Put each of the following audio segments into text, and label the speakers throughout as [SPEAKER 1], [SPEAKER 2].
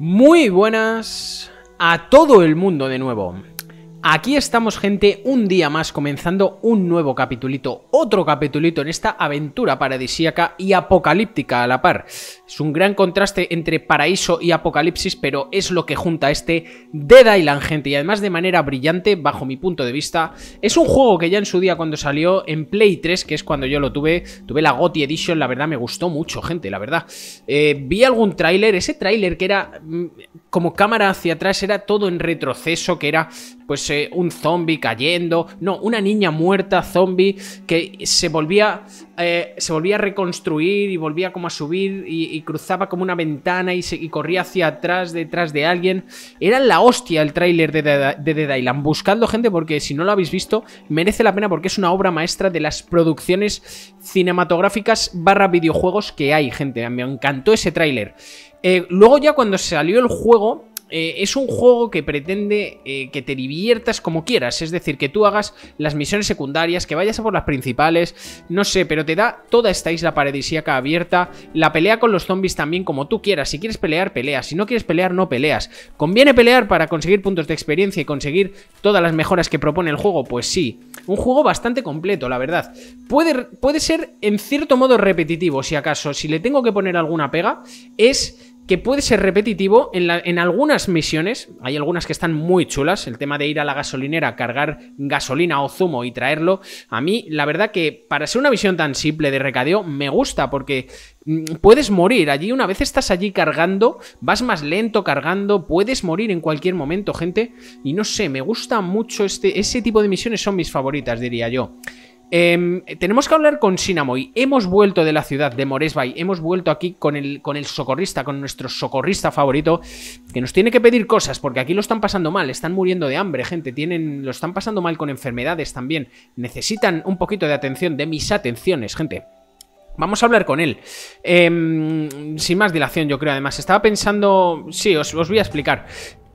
[SPEAKER 1] Muy buenas a todo el mundo de nuevo. Aquí estamos gente un día más comenzando un nuevo capitulito, otro capitulito en esta aventura paradisíaca y apocalíptica a la par. Es un gran contraste entre paraíso y apocalipsis, pero es lo que junta este Dead Island, gente, y además de manera brillante, bajo mi punto de vista. Es un juego que ya en su día cuando salió en Play 3, que es cuando yo lo tuve, tuve la GOTY Edition, la verdad me gustó mucho, gente, la verdad. Eh, vi algún tráiler, ese tráiler que era mm, como cámara hacia atrás, era todo en retroceso, que era pues eh, un zombie cayendo, no, una niña muerta zombie que se volvía, eh, se volvía a reconstruir y volvía como a subir y, cruzaba como una ventana y, corría hacia atrás, detrás de alguien. Era la hostia el tráiler de, de, Dead Island. Buscando gente porque si no lo habéis visto, merece la pena porque es una obra maestra de las producciones cinematográficas barra videojuegos que hay, gente. Me encantó ese tráiler. Eh, luego ya cuando salió el juego, eh, es un juego que pretende eh, que te diviertas como quieras, es decir, que tú hagas las misiones secundarias, que vayas a por las principales, no sé, pero te da toda esta isla paradisíaca abierta, la pelea con los zombies también como tú quieras, si quieres pelear, peleas, si no quieres pelear, no peleas. ¿Conviene pelear para conseguir puntos de experiencia y conseguir todas las mejoras que propone el juego? Pues sí, un juego bastante completo, la verdad. Puede, puede ser en cierto modo repetitivo, si acaso, si le tengo que poner alguna pega, es que puede ser repetitivo en, en, algunas misiones. Hay algunas que están muy chulas. El tema de ir a la gasolinera, cargar gasolina o zumo y traerlo. A mí, la verdad que para ser una misión tan simple de recadeo, me gusta porque mm, puedes morir. Allí, una vez estás allí cargando, vas más lento cargando, puedes morir en cualquier momento, gente. Y no sé, me gusta mucho este, ese tipo de misiones, son mis favoritas, diría yo. Em, tenemos que hablar con Sinamoy. Hemos vuelto de la ciudad de Moresbay. Hemos vuelto aquí con el, socorrista, con nuestro socorrista favorito. Que nos tiene que pedir cosas, porque aquí lo están pasando mal. Están muriendo de hambre, gente. Tienen, lo están pasando mal con enfermedades también. Necesitan un poquito de atención, de mis atenciones, gente. Vamos a hablar con él. Em, sin más dilación, yo creo, además. Estaba pensando... Sí, os voy a explicar.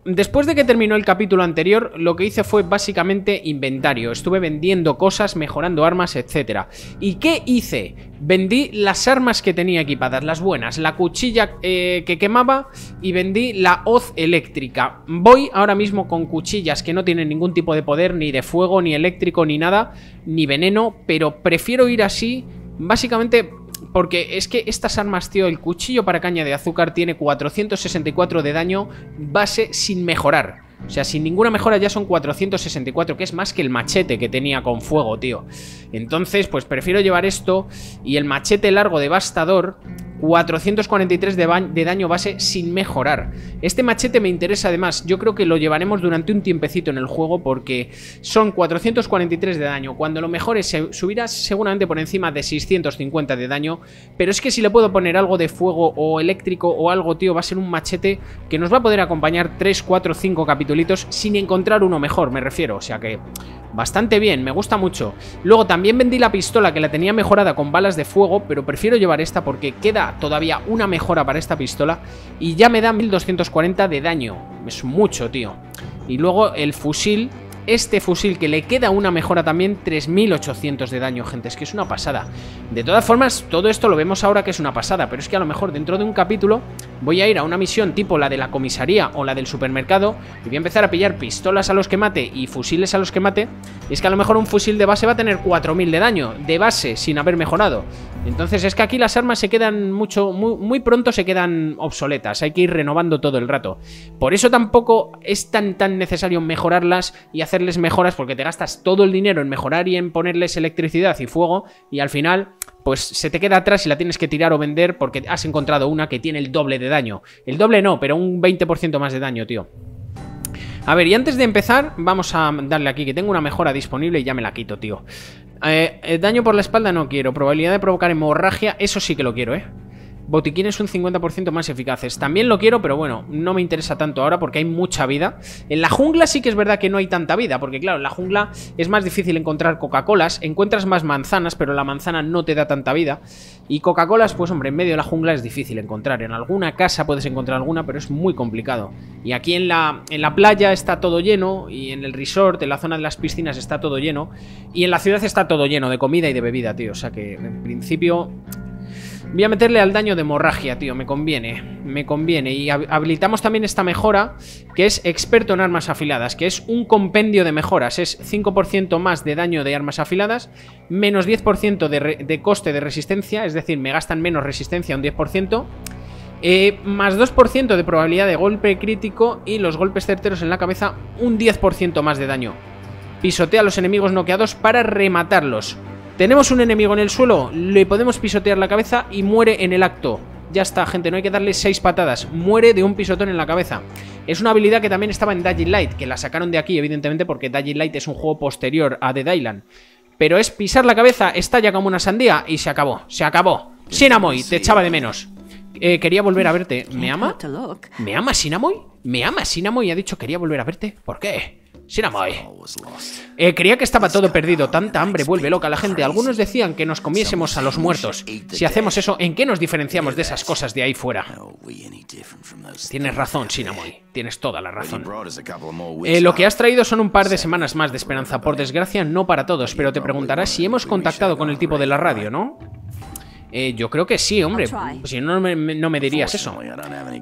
[SPEAKER 1] Después de que terminó el capítulo anterior, lo que hice fue básicamente inventario. Estuve vendiendo cosas, mejorando armas, etc. ¿Y qué hice? Vendí las armas que tenía equipadas, las buenas, la cuchilla eh, que quemaba y vendí la hoz eléctrica. Voy ahora mismo con cuchillas que no tienen ningún tipo de poder, ni de fuego, ni eléctrico, ni nada, ni veneno, pero prefiero ir así, básicamente porque es que estas armas, tío, el cuchillo para caña de azúcar tiene 464 de daño base sin mejorar. O sea, sin ninguna mejora ya son 464, que es más que el machete que tenía con fuego, tío. Entonces, pues prefiero llevar esto y el machete largo devastador 443 de, daño base sin mejorar. Este machete me interesa además, yo creo que lo llevaremos durante un tiempecito en el juego porque son 443 de daño. Cuando lo mejore se subirá seguramente por encima de 650 de daño, pero es que si le puedo poner algo de fuego o eléctrico o algo, tío, va a ser un machete que nos va a poder acompañar 3, 4, 5 capitulitos sin encontrar uno mejor, me refiero. O sea que Bastante bien, me gusta mucho. Luego también vendí la pistola que la tenía mejorada con balas de fuego, pero prefiero llevar esta porque queda todavía una mejora para esta pistola y ya me da 1240 de daño. Es mucho, tío. Y luego el fusil este fusil que le queda una mejora también 3800 de daño, gente, es que es una pasada. De todas formas, todo esto lo vemos ahora que es una pasada, pero es que a lo mejor dentro de un capítulo voy a ir a una misión tipo la de la comisaría o la del supermercado y voy a empezar a pillar pistolas a los que mate y fusiles a los que mate. Y es que a lo mejor un fusil de base va a tener 4000 de daño, de base, sin haber mejorado. Entonces es que aquí las armas se quedan mucho, muy, muy pronto se quedan obsoletas, hay que ir renovando todo el rato. Por eso tampoco es tan, tan necesario mejorarlas y hacer hacerles mejoras porque te gastas todo el dinero en mejorar y en ponerles electricidad y fuego y al final pues se te queda atrás y la tienes que tirar o vender porque has encontrado una que tiene el doble de daño. El doble no, pero un 20% más de daño, tío. A ver, y antes de empezar, vamos a darle aquí, que tengo una mejora disponible y ya me la quito, tío. Eh, eh, daño por la espalda no quiero. Probabilidad de provocar hemorragia, eso sí que lo quiero, ¿eh? Botiquines un 50% más eficaces. También lo quiero, pero bueno, no me interesa tanto ahora porque hay mucha vida. En la jungla sí que es verdad que no hay tanta vida, porque claro, en la jungla es más difícil encontrar Coca-Colas. Encuentras más manzanas, pero la manzana no te da tanta vida. Y Coca-Colas, pues hombre, en medio de la jungla es difícil encontrar. En alguna casa puedes encontrar alguna, pero es muy complicado. Y aquí en la, en la playa está todo lleno, y en el resort, en la zona de las piscinas está todo lleno. Y en la ciudad está todo lleno de comida y de bebida, tío. O sea que en principio Voy a meterle al daño de hemorragia, tío, me conviene, me conviene. Y habilitamos también esta mejora, que es experto en armas afiladas, que es un compendio de mejoras. Es 5% más de daño de armas afiladas, menos 10% de, coste de resistencia, es decir, me gastan menos resistencia, un 10%. Eh, más 2% de probabilidad de golpe crítico y los golpes certeros en la cabeza, un 10% más de daño. Pisotea a los enemigos noqueados para rematarlos. Tenemos un enemigo en el suelo, le podemos pisotear la cabeza y muere en el acto. Ya está, gente, no hay que darle 6 patadas. Muere de un pisotón en la cabeza. Es una habilidad que también estaba en Dying Light, que la sacaron de aquí, evidentemente, porque Dying Light es un juego posterior a The Dylan. Pero es pisar la cabeza, estalla como una sandía y se acabó. Se acabó. Sinamoy, te echaba de menos. Eh, quería volver a verte. ¿Me ama? ¿Me ama Sinamoy? ¿Me ama Sinamoy? Ha dicho quería volver a verte. ¿Por qué? Sinamoy. Eh, creía que estaba todo perdido. Tanta hambre vuelve loca a la gente. Algunos decían que nos comiésemos a los muertos. Si hacemos eso, ¿en qué nos diferenciamos de esas cosas de ahí fuera? Tienes razón, Sinamoy. Tienes toda la razón. Eh, lo que has traído son un par de semanas más de esperanza. Por desgracia, no para todos. Pero te preguntarás si hemos contactado con el tipo de la radio, ¿no? Eh, yo creo que sí, hombre. Si no, no me dirías eso.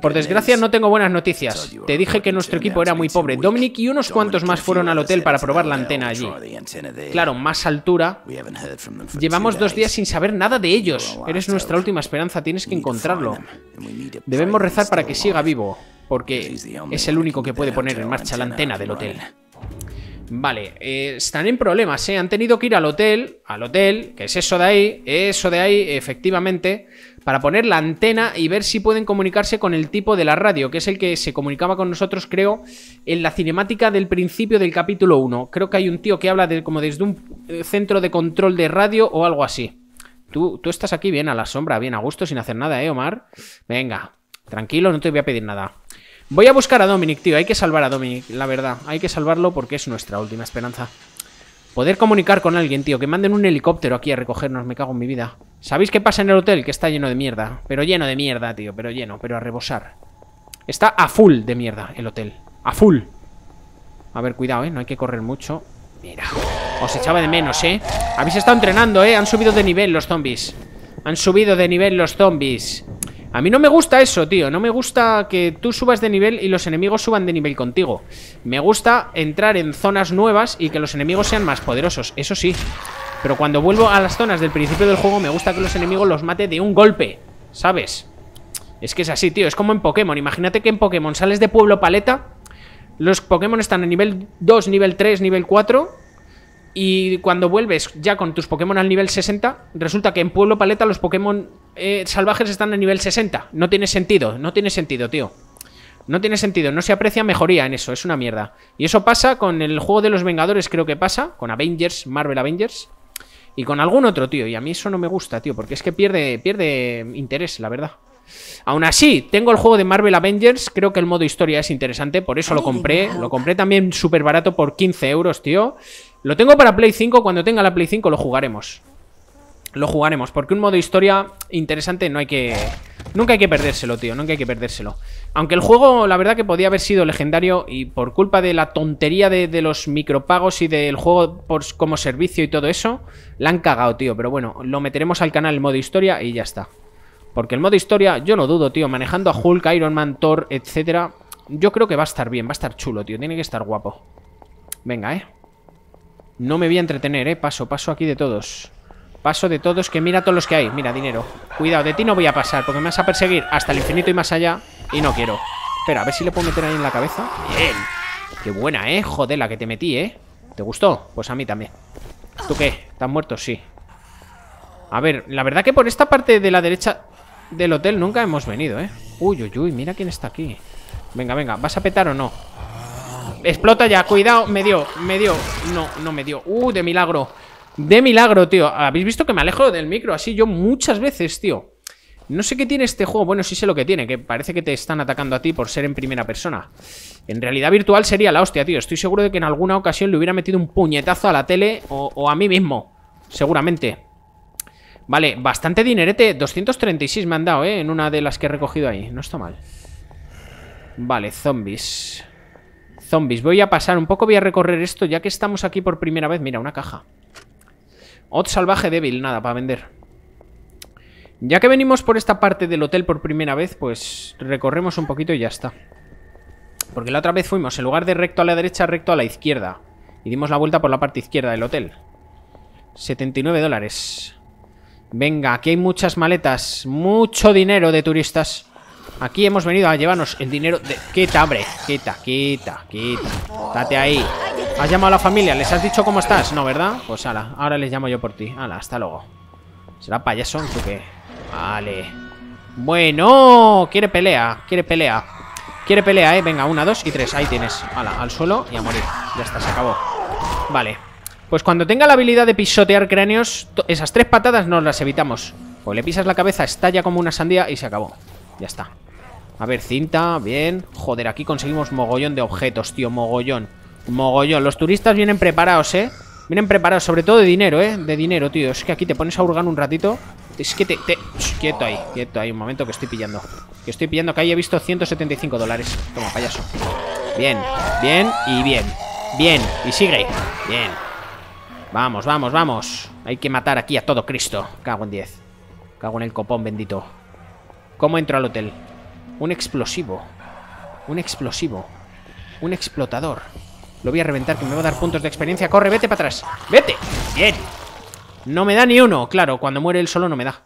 [SPEAKER 1] Por desgracia, no tengo buenas noticias. Te dije que nuestro equipo era muy pobre. Dominic y unos cuantos más fueron al hotel para probar la antena allí. Claro, más altura. Llevamos dos días sin saber nada de ellos. Eres nuestra última esperanza, tienes que encontrarlo. Debemos rezar para que siga vivo, porque es el único que puede poner en marcha la antena del hotel. Vale, eh, están en problemas, ¿eh? Han tenido que ir al hotel, al hotel, que es eso de ahí, eso de ahí, efectivamente, para poner la antena y ver si pueden comunicarse con el tipo de la radio, que es el que se comunicaba con nosotros, creo, en la cinemática del principio del capítulo 1. Creo que hay un tío que habla de, como desde un eh, centro de control de radio o algo así. Tú, tú estás aquí bien a la sombra, bien a gusto, sin hacer nada, ¿eh, Omar? Venga, tranquilo, no te voy a pedir nada. Voy a buscar a Dominic, tío. Hay que salvar a Dominic, la verdad. Hay que salvarlo porque es nuestra última esperanza. Poder comunicar con alguien, tío. Que manden un helicóptero aquí a recogernos. Me cago en mi vida. ¿Sabéis qué pasa en el hotel? Que está lleno de mierda. Pero lleno de mierda, tío. Pero lleno, pero a rebosar. Está a full de mierda el hotel. A full. A ver, cuidado, ¿eh? No hay que correr mucho. Mira. Os echaba de menos, ¿eh? Habéis estado entrenando, ¿eh? Han subido de nivel los zombies. Han subido de nivel los zombies. A mí no me gusta eso, tío. No me gusta que tú subas de nivel y los enemigos suban de nivel contigo. Me gusta entrar en zonas nuevas y que los enemigos sean más poderosos. Eso sí. Pero cuando vuelvo a las zonas del principio del juego, me gusta que los enemigos los mate de un golpe. ¿Sabes? Es que es así, tío. Es como en Pokémon. Imagínate que en Pokémon sales de Pueblo Paleta. Los Pokémon están en nivel 2, nivel 3, nivel 4. Y cuando vuelves ya con tus Pokémon al nivel 60, resulta que en Pueblo Paleta los Pokémon eh, salvajes están a nivel 60. No tiene sentido, no tiene sentido, tío. No tiene sentido, no se aprecia mejoría en eso, es una mierda. Y eso pasa con el juego de los Vengadores, creo que pasa, con Avengers, Marvel Avengers. Y con algún otro, tío. Y a mí eso no me gusta, tío, porque es que pierde, pierde interés, la verdad. Aún así, tengo el juego de Marvel Avengers, creo que el modo historia es interesante, por eso lo compré. Lo compré también súper barato por 15 euros, tío. Lo tengo para Play 5, cuando tenga la Play 5 lo jugaremos lo jugaremos. Porque un modo historia interesante no hay que... Nunca hay que perdérselo, tío. Nunca hay que perdérselo. Aunque el juego, la verdad que podía haber sido legendario y por culpa de la tontería de, los micropagos y del juego por, como servicio y todo eso, la han cagado, tío. Pero bueno, lo meteremos al canal el modo historia y ya está. Porque el modo historia, yo no dudo, tío. Manejando a Hulk, Iron Man, Thor, etcétera. Yo creo que va a estar bien, va a estar chulo, tío. Tiene que estar guapo. Venga, eh. No me voy a entretener, eh. Paso, paso aquí de todos. Paso de todos, que mira todos los que hay Mira, dinero Cuidado, de ti no voy a pasar Porque me vas a perseguir hasta el infinito y más allá Y no quiero Espera, a ver si le puedo meter ahí en la cabeza Bien Qué buena, ¿eh? Joder, la que te metí, ¿eh? ¿Te gustó? Pues a mí también ¿Tú qué? ¿Están muertos? Sí A ver, la verdad que por esta parte de la derecha Del hotel nunca hemos venido, ¿eh? Uy, uy, uy, mira quién está aquí Venga, venga, ¿vas a petar o no? Explota ya, cuidado, me dio, me dio No, no me dio, uh, de milagro de milagro, tío. ¿Habéis visto que me alejo del micro? Así yo muchas veces, tío. No sé qué tiene este juego Bueno, sí sé lo que tiene Que parece que te están atacando a ti por ser en primera persona. En realidad virtual sería la hostia, tío. Estoy seguro de que en alguna ocasión le hubiera metido un puñetazo a la tele O, a mí mismo Seguramente. Vale, bastante dinerete 236 me han dado, eh En una de las que he recogido ahí. No está mal. Vale, zombies Zombies, voy a pasar un poco Voy a recorrer esto ya que estamos aquí por primera vez Mira, una caja Ot salvaje débil, nada, para vender. Ya que venimos por esta parte del hotel por primera vez, pues recorremos un poquito y ya está. Porque la otra vez fuimos, en lugar de recto a la derecha, recto a la izquierda. Y dimos la vuelta por la parte izquierda del hotel. 79 dólares. Venga, aquí hay muchas maletas. Mucho dinero de turistas. Aquí hemos venido a llevarnos el dinero de... Quita, hombre. Quita, quita, quita. Date ahí. ¿Has llamado a la familia? ¿Les has dicho cómo estás? No, ¿verdad? Pues ala, ahora les llamo yo por ti. Ala, hasta luego. ¿Será payaso? ¿Tú qué? Vale. Bueno, quiere pelea, quiere pelea. Quiere pelea, ¿eh? Venga, una, dos y tres. Ahí tienes. Ala, al suelo y a morir. Ya está, se acabó. Vale. Pues cuando tenga la habilidad de pisotear cráneos, esas tres patadas nos las evitamos. Pues le pisas la cabeza, estalla como una sandía y se acabó. Ya está. A ver, cinta, bien. Joder, aquí conseguimos mogollón de objetos, tío, mogollón. Mogollón. Los turistas vienen preparados, ¿eh? Vienen preparados, sobre todo de dinero, ¿eh? De dinero, tío. Es que aquí te pones a hurgar un ratito. Es que te... te... quieto ahí, quieto ahí. Un momento que estoy pillando. Que estoy pillando que ahí he visto 175 dólares. Toma, payaso. Bien, bien y bien. Bien, y sigue. Bien. Vamos, vamos, vamos. Hay que matar aquí a todo Cristo. Cago en 10. Cago en el copón bendito. ¿Cómo entro al hotel? Un explosivo. Un explosivo. Un explotador. Lo voy a reventar que me va a dar puntos de experiencia. Corre, vete para atrás. ¡Vete! ¡Bien! No me da ni uno. Claro, cuando muere él solo no me da.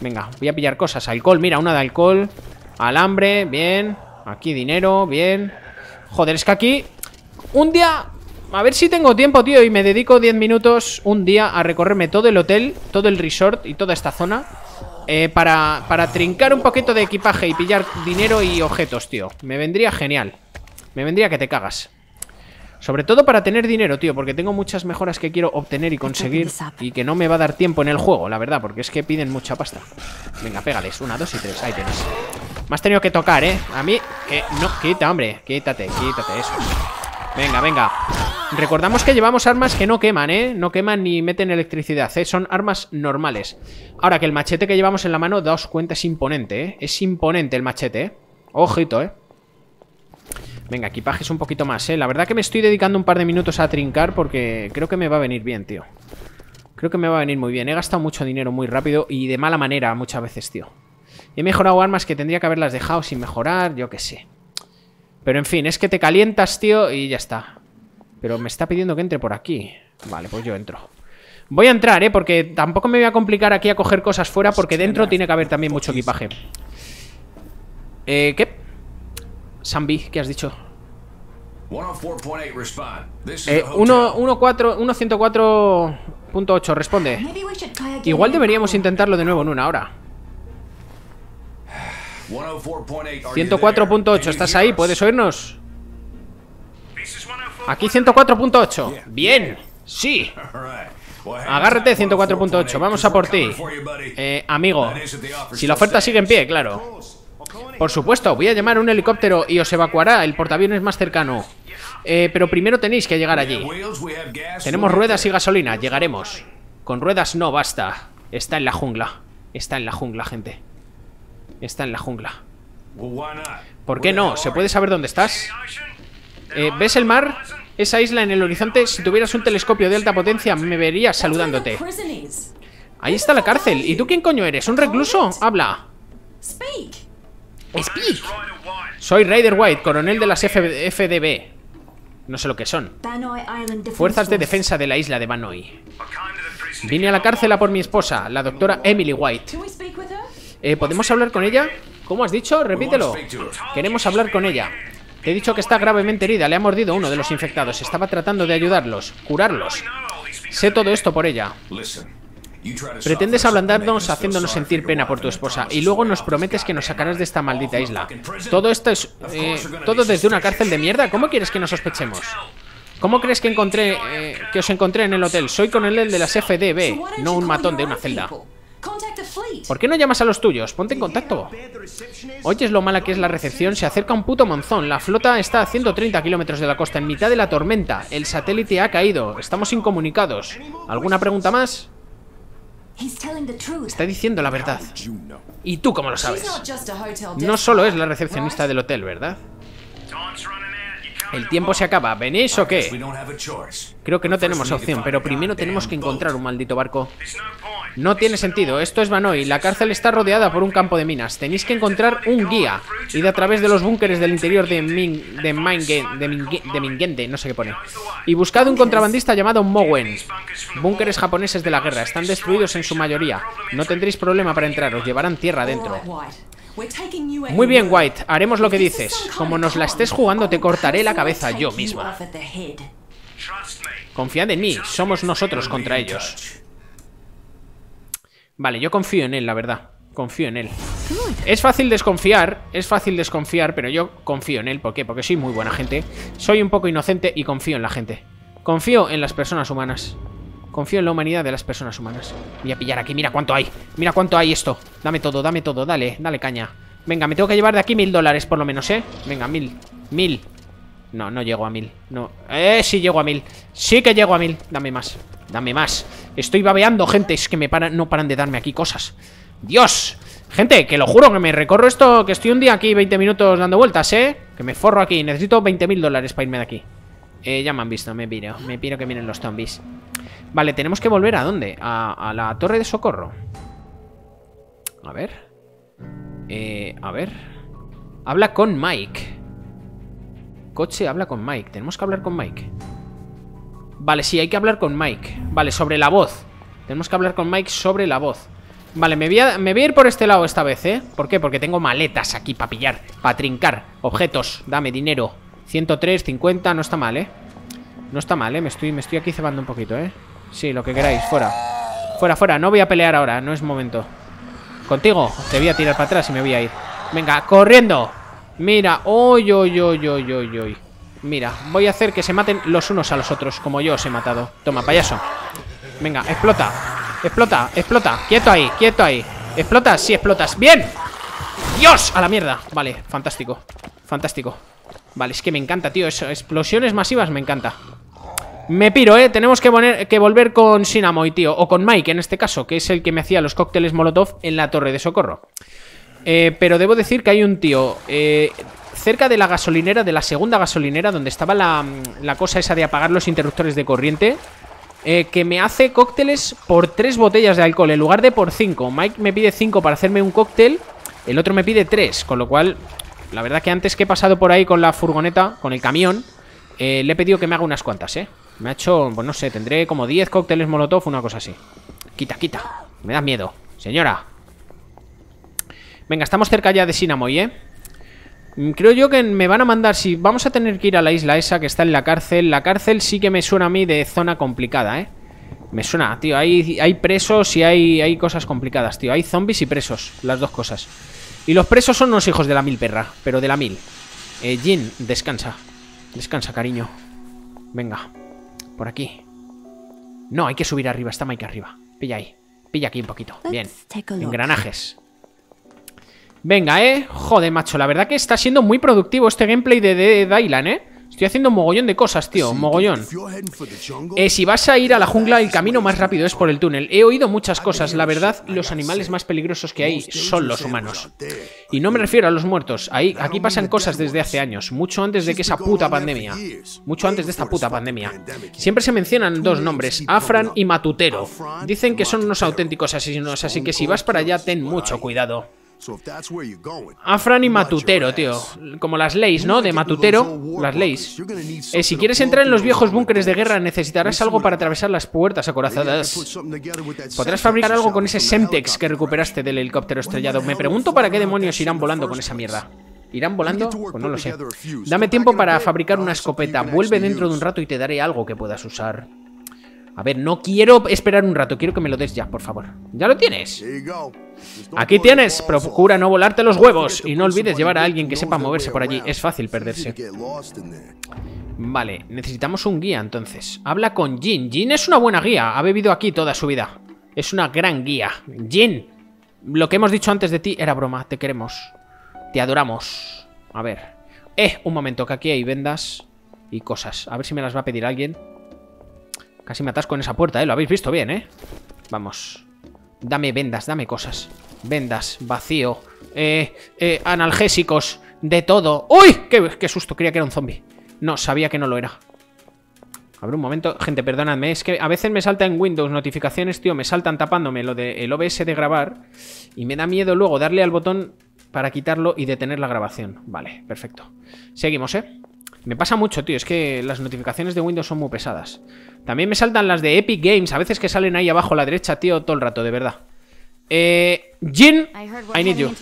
[SPEAKER 1] Venga, voy a pillar cosas. Alcohol, mira, una de alcohol. Alambre, bien. Aquí dinero, bien. Joder, es que aquí... Un día a ver si tengo tiempo, tío, y me dedico 10 minutos un día a recorrerme todo el hotel, todo el resort y toda esta zona eh, para, para trincar un poquito de equipaje y pillar dinero y objetos, tío. Me vendría genial. Me vendría que te cagas. Sobre todo para tener dinero, tío, porque tengo muchas mejoras que quiero obtener y conseguir y que no me va a dar tiempo en el juego, la verdad, porque es que piden mucha pasta. Venga, pégales. Una, dos y tres. Ahí tienes. Me has tenido que tocar, ¿eh? A mí... Que... No, quita, hombre. Quítate, quítate eso. Venga, venga. Recordamos que llevamos armas que no queman, ¿eh? No queman ni meten electricidad, ¿eh? Son armas normales. Ahora que el machete que llevamos en la mano, daos cuenta, es imponente, ¿eh? Es imponente el machete, ¿eh? Ojito, ¿eh? Venga, equipajes un poquito más, ¿eh? La verdad que me estoy dedicando un par de minutos a trincar porque creo que me va a venir bien, tío. Creo que me va a venir muy bien. He gastado mucho dinero muy rápido y de mala manera muchas veces, tío. He mejorado armas que tendría que haberlas dejado sin mejorar, yo qué sé. Pero en fin, es que te calientas, tío, y ya está. Pero me está pidiendo que entre por aquí. Vale, pues yo entro. Voy a entrar, ¿eh? Porque tampoco me voy a complicar aquí a coger cosas fuera porque dentro tiene que haber también mucho equipaje. Eh, ¿qué? Sambi, ¿qué has dicho? Eh, 1.104.8, responde. Igual deberíamos intentarlo de nuevo en una hora. 104.8, ¿estás ahí? ¿Puedes oírnos? Aquí 104.8 Bien, sí. Agárrate 104.8, vamos a por ti. Eh, amigo Si la oferta sigue en pie, claro. Por supuesto, voy a llamar a un helicóptero y os evacuará el portaaviones más cercano. Eh, Pero primero tenéis que llegar allí. Tenemos ruedas y gasolina, llegaremos. Con ruedas no basta. Está en la jungla. Está en la jungla, gente. Está en la jungla. ¿Por qué no? ¿Se puede saber dónde estás? Eh, ¿Ves el mar? Esa isla en el horizonte, si tuvieras un telescopio de alta potencia, me verías saludándote. Ahí está la cárcel. ¿Y tú quién coño eres? ¿Un recluso? Habla. Speak. Soy Ryder White, coronel de las FDB. No sé lo que son. Fuerzas de defensa de la isla de Banoi. Vine a la cárcel a por mi esposa, la doctora Emily White. Eh, ¿Podemos hablar con ella? ¿Cómo has dicho? Repítelo. Queremos hablar con ella. Te he dicho que está gravemente herida, le ha mordido uno de los infectados. Estaba tratando de ayudarlos, curarlos. Sé todo esto por ella. Pretendes ablandarnos haciéndonos sentir pena por tu esposa y luego nos prometes que nos sacarás de esta maldita isla. Todo esto es... Eh, todo desde una cárcel de mierda. ¿Cómo quieres que nos sospechemos? ¿Cómo crees que encontré... Eh, que os encontré en el hotel? Soy con el de las FDB, no un matón de una celda. ¿Por qué no llamas a los tuyos? Ponte en contacto. Oyes lo mala que es la recepción. Se acerca un puto monzón. La flota está a 130 kilómetros de la costa, en mitad de la tormenta. El satélite ha caído. Estamos incomunicados. ¿Alguna pregunta más? Está diciendo la verdad. ¿Y tú cómo lo sabes? No solo es la recepcionista del hotel, ¿verdad? El tiempo se acaba. ¿Venís o qué? Creo que no tenemos opción, pero primero tenemos que encontrar un maldito barco. No tiene sentido, esto es Vanoy. La cárcel está rodeada por un campo de minas. Tenéis que encontrar un guía. Id a través de los búnkeres del interior de Ming, de, de, Mingende, no sé qué pone. Y buscad un contrabandista llamado Mowen. Búnkeres japoneses de la guerra. Están destruidos en su mayoría. No tendréis problema para entrar, os llevarán tierra adentro. Muy bien, White, haremos lo que dices. Como nos la estés jugando, te cortaré la cabeza yo misma. Confiad en mí, somos nosotros contra ellos. Vale, yo confío en él, la verdad. Confío en él. Es fácil desconfiar, es fácil desconfiar, pero yo confío en él. ¿Por qué? Porque soy muy buena gente. Soy un poco inocente y confío en la gente. Confío en las personas humanas. Confío en la humanidad de las personas humanas. Voy a pillar aquí, mira cuánto hay. Mira cuánto hay esto. Dame todo, dame todo, dale, dale caña. Venga, me tengo que llevar de aquí mil dólares por lo menos, ¿eh? Venga, mil, mil. No, no llego a mil. No. Eh, sí llego a mil. Sí que llego a mil. Dame más. Dame más. Estoy babeando, gente. Es que me paran, no paran de darme aquí cosas. ¡Dios! Gente, que lo juro que me recorro esto, que estoy un día aquí 20 minutos dando vueltas, ¿eh? Que me forro aquí. Necesito 20 mil dólares para irme de aquí. Eh, ya me han visto, me piro. Me piro que vienen los zombies. Vale, tenemos que volver a dónde? A, la torre de socorro. A ver. Eh, a ver. Habla con Mike. Coche, habla con Mike. Tenemos que hablar con Mike. Vale, sí, hay que hablar con Mike. Vale, sobre la voz. Tenemos que hablar con Mike sobre la voz. Vale, me voy, a, ir por este lado esta vez, ¿eh? ¿Por qué? Porque tengo maletas aquí para pillar, para trincar. Objetos, dame dinero. 103, 50, no está mal, ¿eh? No está mal, ¿eh? Me estoy, me estoy aquí cebando un poquito, ¿eh? Sí, lo que queráis, fuera. Fuera, fuera, no voy a pelear ahora, no es momento. Contigo, te voy a tirar para atrás y me voy a ir. Venga, corriendo. Mira, oy, oy, oy, oy, oy, oy. Mira, voy a hacer que se maten los unos a los otros Como yo os he matado. Toma, payaso. Venga, explota. Explota, explota. Quieto ahí, quieto ahí. ¿Explotas? Sí, explotas. ¡Bien! ¡Dios! A la mierda. Vale, fantástico. Fantástico. Vale, es que me encanta, tío. Eso, explosiones masivas me encanta me piro, ¿eh? Tenemos que, poner, que volver con Sinamoy, tío. O con Mike, en este caso, que es el que me hacía los cócteles Molotov en la torre de socorro. Eh, pero debo decir que hay un tío eh, cerca de la gasolinera, de la segunda gasolinera, donde estaba la, la cosa esa de apagar los interruptores de corriente, eh, que me hace cócteles por tres botellas de alcohol en lugar de por cinco. Mike me pide cinco para hacerme un cóctel, el otro me pide tres, con lo cual, la verdad que antes que he pasado por ahí con la furgoneta, con el camión, le he pedido que me haga unas cuantas, ¿eh? Me ha hecho, pues no sé, tendré como 10 cócteles molotov, una cosa así. Quita, quita, me da miedo Señora. Venga, estamos cerca ya de Sinamoy, ¿eh? Mm, creo yo que me van a mandar Si vamos a tener que ir a la isla esa que está en la cárcel La cárcel sí que me suena a mí de zona complicada, ¿eh? Me suena, tío, hay, presos y hay, hay cosas complicadas, tío. Hay zombies y presos, las dos cosas. Y los presos son unos hijos de la mil perra Pero de la mil. Eh, Jin, descansa. Descansa, cariño. Venga por aquí. No, hay que subir arriba. Está Mike arriba. Pilla ahí. Pilla aquí un poquito. Bien. Engranajes. Venga, eh. Joder, macho. La verdad que está siendo muy productivo este gameplay de, de Dylan, eh. Estoy haciendo un mogollón de cosas, tío, mogollón. eh, Si vas a ir a la jungla, el camino más rápido es por el túnel. He oído muchas cosas, la verdad, los animales más peligrosos que hay son los humanos. Y no me refiero a los muertos, Ahí, aquí pasan cosas desde hace años Mucho antes de que esa puta pandemia Mucho antes de esta puta pandemia. Siempre se mencionan dos nombres, Afran y Matutero. Dicen que son unos auténticos asesinos, así que si vas para allá ten mucho cuidado Afran y Matutero, tío. Como las leyes, ¿no? De Matutero, las leyes. Eh, si quieres entrar en los viejos búnkeres de guerra, necesitarás algo para atravesar las puertas acorazadas. Podrás fabricar algo con ese Semtex que recuperaste del helicóptero estrellado. Me pregunto para qué demonios irán volando con esa mierda. ¿Irán volando? Pues no lo sé. Dame tiempo para fabricar una escopeta. Vuelve dentro de un rato y te daré algo que puedas usar. A ver, no quiero esperar un rato, quiero que me lo des ya, por favor. ¿Ya lo tienes? Aquí tienes, procura no volarte los huevos y no olvides llevar a alguien que sepa moverse por allí, es fácil perderse. Vale, necesitamos un guía entonces. Habla con Jin, Jin es una buena guía, ha bebido aquí toda su vida. Es una gran guía. Jin, lo que hemos dicho antes de ti era broma, te queremos. Te adoramos. A ver. Eh, un momento, que aquí hay vendas y cosas. A ver si me las va a pedir alguien. Casi me atasco en esa puerta, ¿eh? Lo habéis visto bien, ¿eh? Vamos. Dame vendas, dame cosas. Vendas, vacío. Eh, eh, analgésicos, de todo. ¡Uy! Qué, ¡Qué, susto! Creía que era un zombie. No, sabía que no lo era. A ver, un momento. Gente, perdonadme. Es que a veces me salta en Windows notificaciones, tío. Me saltan tapándome lo del OBS de grabar. Y me da miedo luego darle al botón para quitarlo y detener la grabación. Vale, perfecto. Seguimos, ¿eh? Me pasa mucho, tío. Es que las notificaciones de Windows son muy pesadas. También me saltan las de Epic Games. A veces que salen ahí abajo a la derecha, tío, todo el rato, de verdad. Eh... Jin, I need you.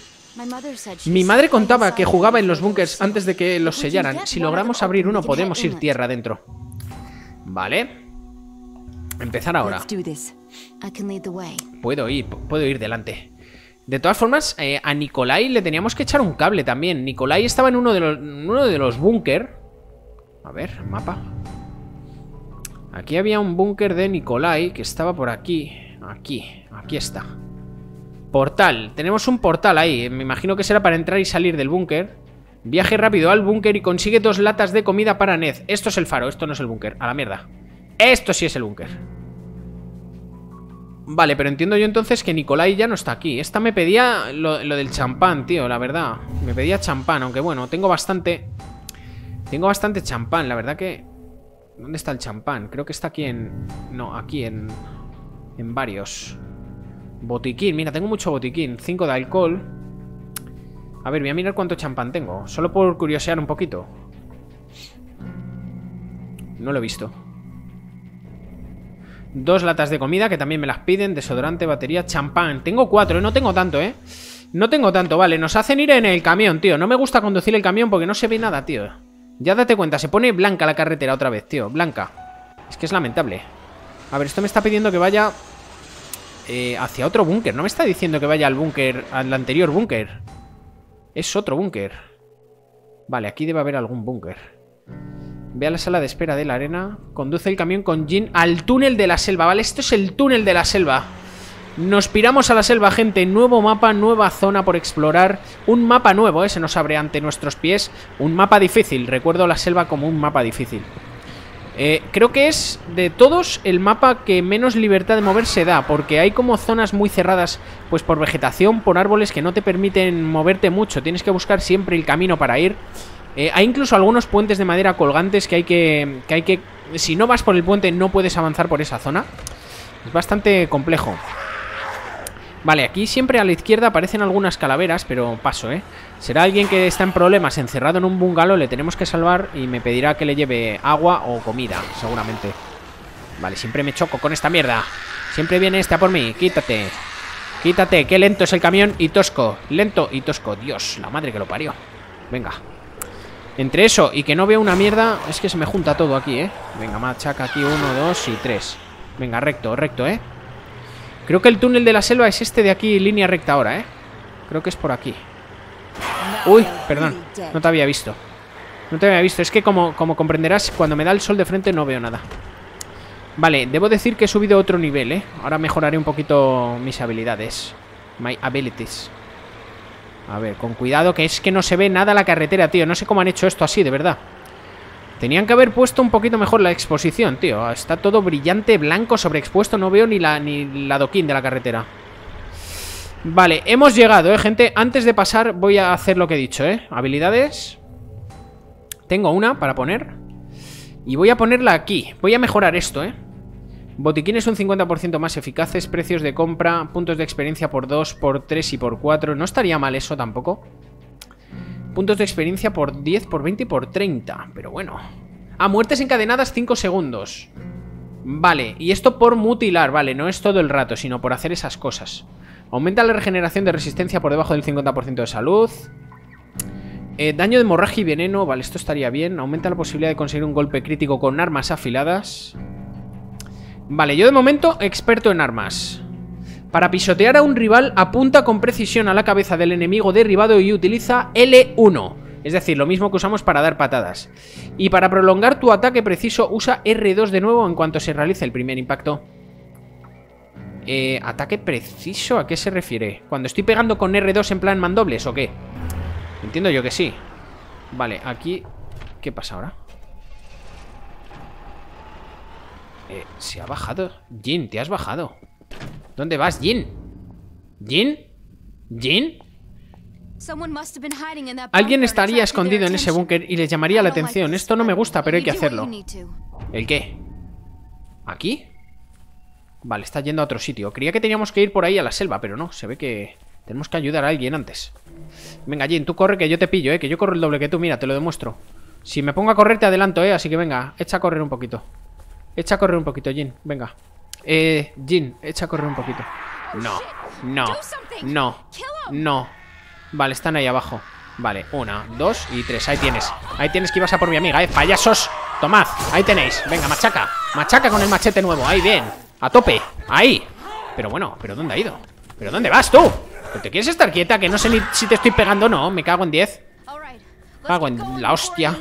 [SPEAKER 1] Mi madre contaba que jugaba en los bunkers antes de que los sellaran. Si logramos abrir uno, podemos ir tierra adentro. Vale. Empezar ahora. Puedo ir, puedo ir delante. De todas formas, eh, a Nikolai le teníamos que echar un cable también. Nikolai estaba en uno de los, uno de los búnker. A ver, mapa. Aquí había un búnker de Nikolai que estaba por aquí. Aquí, aquí está. Portal. Tenemos un portal ahí. Me imagino que será para entrar y salir del búnker. Viaje rápido al búnker y consigue dos latas de comida para Ned. Esto es el faro, esto no es el búnker. A la mierda. Esto sí es el búnker. Vale, pero entiendo yo entonces que Nicolai ya no está aquí. Esta me pedía lo, del champán, tío, la verdad. Me pedía champán, aunque bueno, tengo bastante... Tengo bastante champán, la verdad que... ¿Dónde está el champán? Creo que está aquí en... No, aquí en... En varios. Botiquín, mira, tengo mucho botiquín. Cinco de alcohol. A ver, voy a mirar cuánto champán tengo. Solo por curiosear un poquito. No lo he visto. Dos latas de comida que también me las piden. Desodorante, batería, champán. Tengo cuatro, ¿eh? No tengo tanto, ¿eh? No tengo tanto, vale. Nos hacen ir en el camión, tío. No me gusta conducir el camión porque no se ve nada, tío. Ya date cuenta, se pone blanca la carretera otra vez, tío. Blanca. Es que es lamentable. A ver, esto me está pidiendo que vaya eh, hacia otro búnker. No me está diciendo que vaya al búnker, al anterior búnker. Es otro búnker. Vale, aquí debe haber algún búnker. Ve a la sala de espera de la arena. Conduce el camión con Jin al túnel de la selva. Vale, esto es el túnel de la selva. Nos piramos a la selva, gente. Nuevo mapa, nueva zona por explorar. Un mapa nuevo, ¿eh? Se nos abre ante nuestros pies. Un mapa difícil. Recuerdo la selva como un mapa difícil. Eh, creo que es de todos el mapa que menos libertad de moverse da, porque hay como zonas muy cerradas, pues por vegetación, por árboles que no te permiten moverte mucho, tienes que buscar siempre el camino para ir. Eh, hay incluso algunos puentes de madera colgantes que hay que, que hay que... Si no vas por el puente no puedes avanzar por esa zona. Es bastante complejo. Vale, aquí siempre a la izquierda aparecen algunas calaveras, pero paso, ¿eh? Será alguien que está en problemas, encerrado en un bungalow, le tenemos que salvar y me pedirá que le lleve agua o comida, seguramente. Vale, siempre me choco con esta mierda. Siempre viene esta por mí, quítate. Quítate, qué lento es el camión y tosco. Lento y tosco. Dios, la madre que lo parió. Venga. Entre eso y que no veo una mierda, es que se me junta todo aquí, ¿eh? Venga, machaca aquí, uno, dos y tres. Venga, recto, recto, ¿eh? Creo que el túnel de la selva es este de aquí, línea recta ahora, ¿eh? Creo que es por aquí. Uy, perdón, no te había visto. No te había visto, es que como, como comprenderás, cuando me da el sol de frente no veo nada. Vale, debo decir que he subido otro nivel, ¿eh? Ahora mejoraré un poquito mis habilidades. My abilities. A ver, con cuidado, que es que no se ve nada la carretera, tío. No sé cómo han hecho esto así, de verdad. Tenían que haber puesto un poquito mejor la exposición, tío. Está todo brillante, blanco, sobreexpuesto. No veo ni la, ni la doquín de la carretera. Vale, hemos llegado, eh, gente. Antes de pasar voy a hacer lo que he dicho, eh. Habilidades. Tengo una para poner. Y voy a ponerla aquí. Voy a mejorar esto, eh. Botiquines un 50% más eficaces, precios de compra, puntos de experiencia por 2, por 3 y por 4. No estaría mal eso tampoco. Puntos de experiencia por 10, por 20 y por 30. Pero bueno. Ah, muertes encadenadas 5 segundos. Vale, y esto por mutilar, vale, no es todo el rato, sino por hacer esas cosas. Aumenta la regeneración de resistencia por debajo del 50% de salud. Eh, daño de hemorragia y veneno, vale, esto estaría bien. Aumenta la posibilidad de conseguir un golpe crítico con armas afiladas. Vale, yo de momento experto en armas. Para pisotear a un rival, apunta con precisión a la cabeza del enemigo derribado y utiliza L1. Es decir, lo mismo que usamos para dar patadas. Y para prolongar tu ataque preciso, usa R2 de nuevo en cuanto se realice el primer impacto. Eh, ¿Ataque preciso? ¿A qué se refiere? ¿Cuando estoy pegando con R2 en plan mandobles o qué? Entiendo yo que sí. Vale, aquí... ¿Qué pasa ahora? Eh, se ha bajado. Jin, te has bajado. ¿Dónde vas, Jin? ¿Jin? ¿Jin? Alguien estaría escondido en ese búnker y les llamaría la atención. Esto no me gusta, pero hay que hacerlo. ¿El qué? ¿Aquí? Vale, está yendo a otro sitio. Creía que teníamos que ir por ahí a la selva, pero no. Se ve que tenemos que ayudar a alguien antes. Venga, Jin, tú corre que yo te pillo, ¿eh? Que yo corro el doble que tú, mira, te lo demuestro. Si me pongo a correr te adelanto, ¿eh? Así que venga, echa a correr un poquito. Echa a correr un poquito, Jin, venga. Eh, Jin, echa a correr un poquito. No, no, no, no. Vale, están ahí abajo. Vale, una, dos y tres. Ahí tienes. Ahí tienes que ibas a por mi amiga, ¿eh? Payasos. Tomad, ahí tenéis. Venga, machaca. Machaca con el machete nuevo. Ahí, bien. A tope. Ahí. Pero bueno, ¿pero dónde ha ido? ¿Pero dónde vas tú? ¿Te quieres estar quieta? Que no sé ni si te estoy pegando o no. Me cago en 10. Cago en la hostia.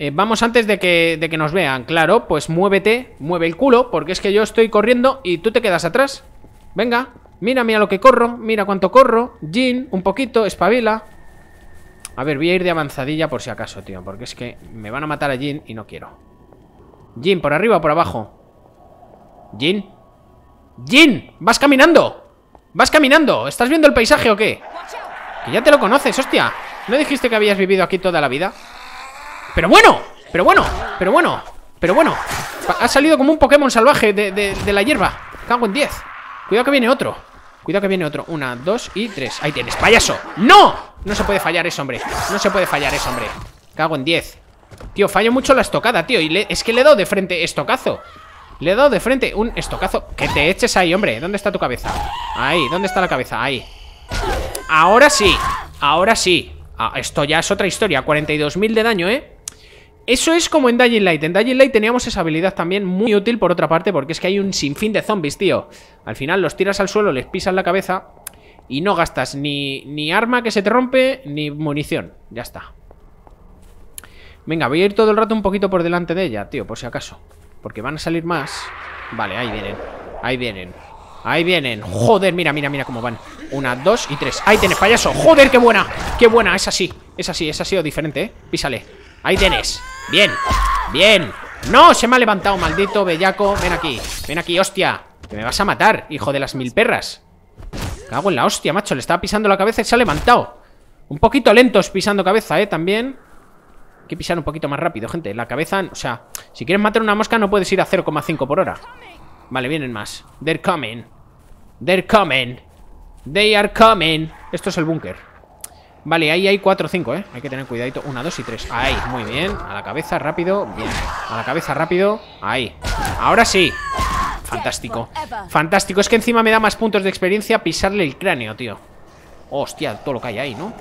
[SPEAKER 1] Eh, vamos antes de que, de que nos vean. Claro, pues muévete. Mueve el culo. Porque es que yo estoy corriendo y tú te quedas atrás. Venga. Mira, mira lo que corro. Mira cuánto corro. Jin, un poquito. Espabila. A ver, voy a ir de avanzadilla por si acaso, tío. Porque es que me van a matar a Jin y no quiero. Jin, ¿por arriba o por abajo? Jin. Jin, vas caminando. Vas caminando. ¿Estás viendo el paisaje o qué? Que ya te lo conoces, hostia. ¿No dijiste que habías vivido aquí toda la vida? Pero bueno, pero bueno, pero bueno, pero bueno. Ha salido como un Pokémon salvaje de, la hierba. Cago en 10. Cuidado que viene otro. Cuidado que viene otro. Una, dos y tres. Ahí tienes, payaso. ¡No! No se puede fallar eso, hombre. No se puede fallar eso, hombre. Cago en 10. Tío, fallo mucho la estocada, tío. Y es que le he dado de frente estocazo. Le he dado de frente un estocazo Que te eches ahí, hombre ¿Dónde está tu cabeza? Ahí, ¿dónde está la cabeza? Ahí Ahora sí Ahora sí ah, Esto ya es otra historia 42.000 de daño, ¿eh? Eso es como en Dying Light. En Dying Light teníamos esa habilidad también muy útil por otra parte Porque es que hay un sinfín de zombies, tío. Al final los tiras al suelo, les pisas la cabeza Y no gastas ni, ni arma que se te rompe Ni munición, ya está. Venga, voy a ir todo el rato un poquito por delante de ella, tío, por si acaso. Porque van a salir más. Vale, ahí vienen. Ahí vienen. Ahí vienen. Joder, mira, mira, mira cómo van. Una, dos y tres. Ahí tienes, payaso. Joder, qué buena. Qué buena, es así. Es así, es así o diferente, ¿eh? Písale. Ahí tienes Bien Bien. No, se me ha levantado, maldito bellaco. Ven aquí Ven aquí, hostia. Que me vas a matar, hijo de las mil perras. Cago en la hostia, macho. Le estaba pisando la cabeza y se ha levantado. Un poquito lentos pisando cabeza, ¿eh? También. Que pisar un poquito más rápido, gente. La cabeza, o sea, si quieres matar una mosca no puedes ir a 0,5 por hora. Vale, vienen más. They're coming. They're coming. They are coming. Esto es el búnker Vale, ahí hay 4 o 5, ¿eh? Hay que tener cuidadito 1, 2 y 3 Ahí, muy bien A la cabeza, rápido Bien A la cabeza, rápido Ahí Ahora sí Fantástico Fantástico Es que encima me da más puntos de experiencia pisarle el cráneo, tío Hostia, todo lo que hay ahí, ¿no?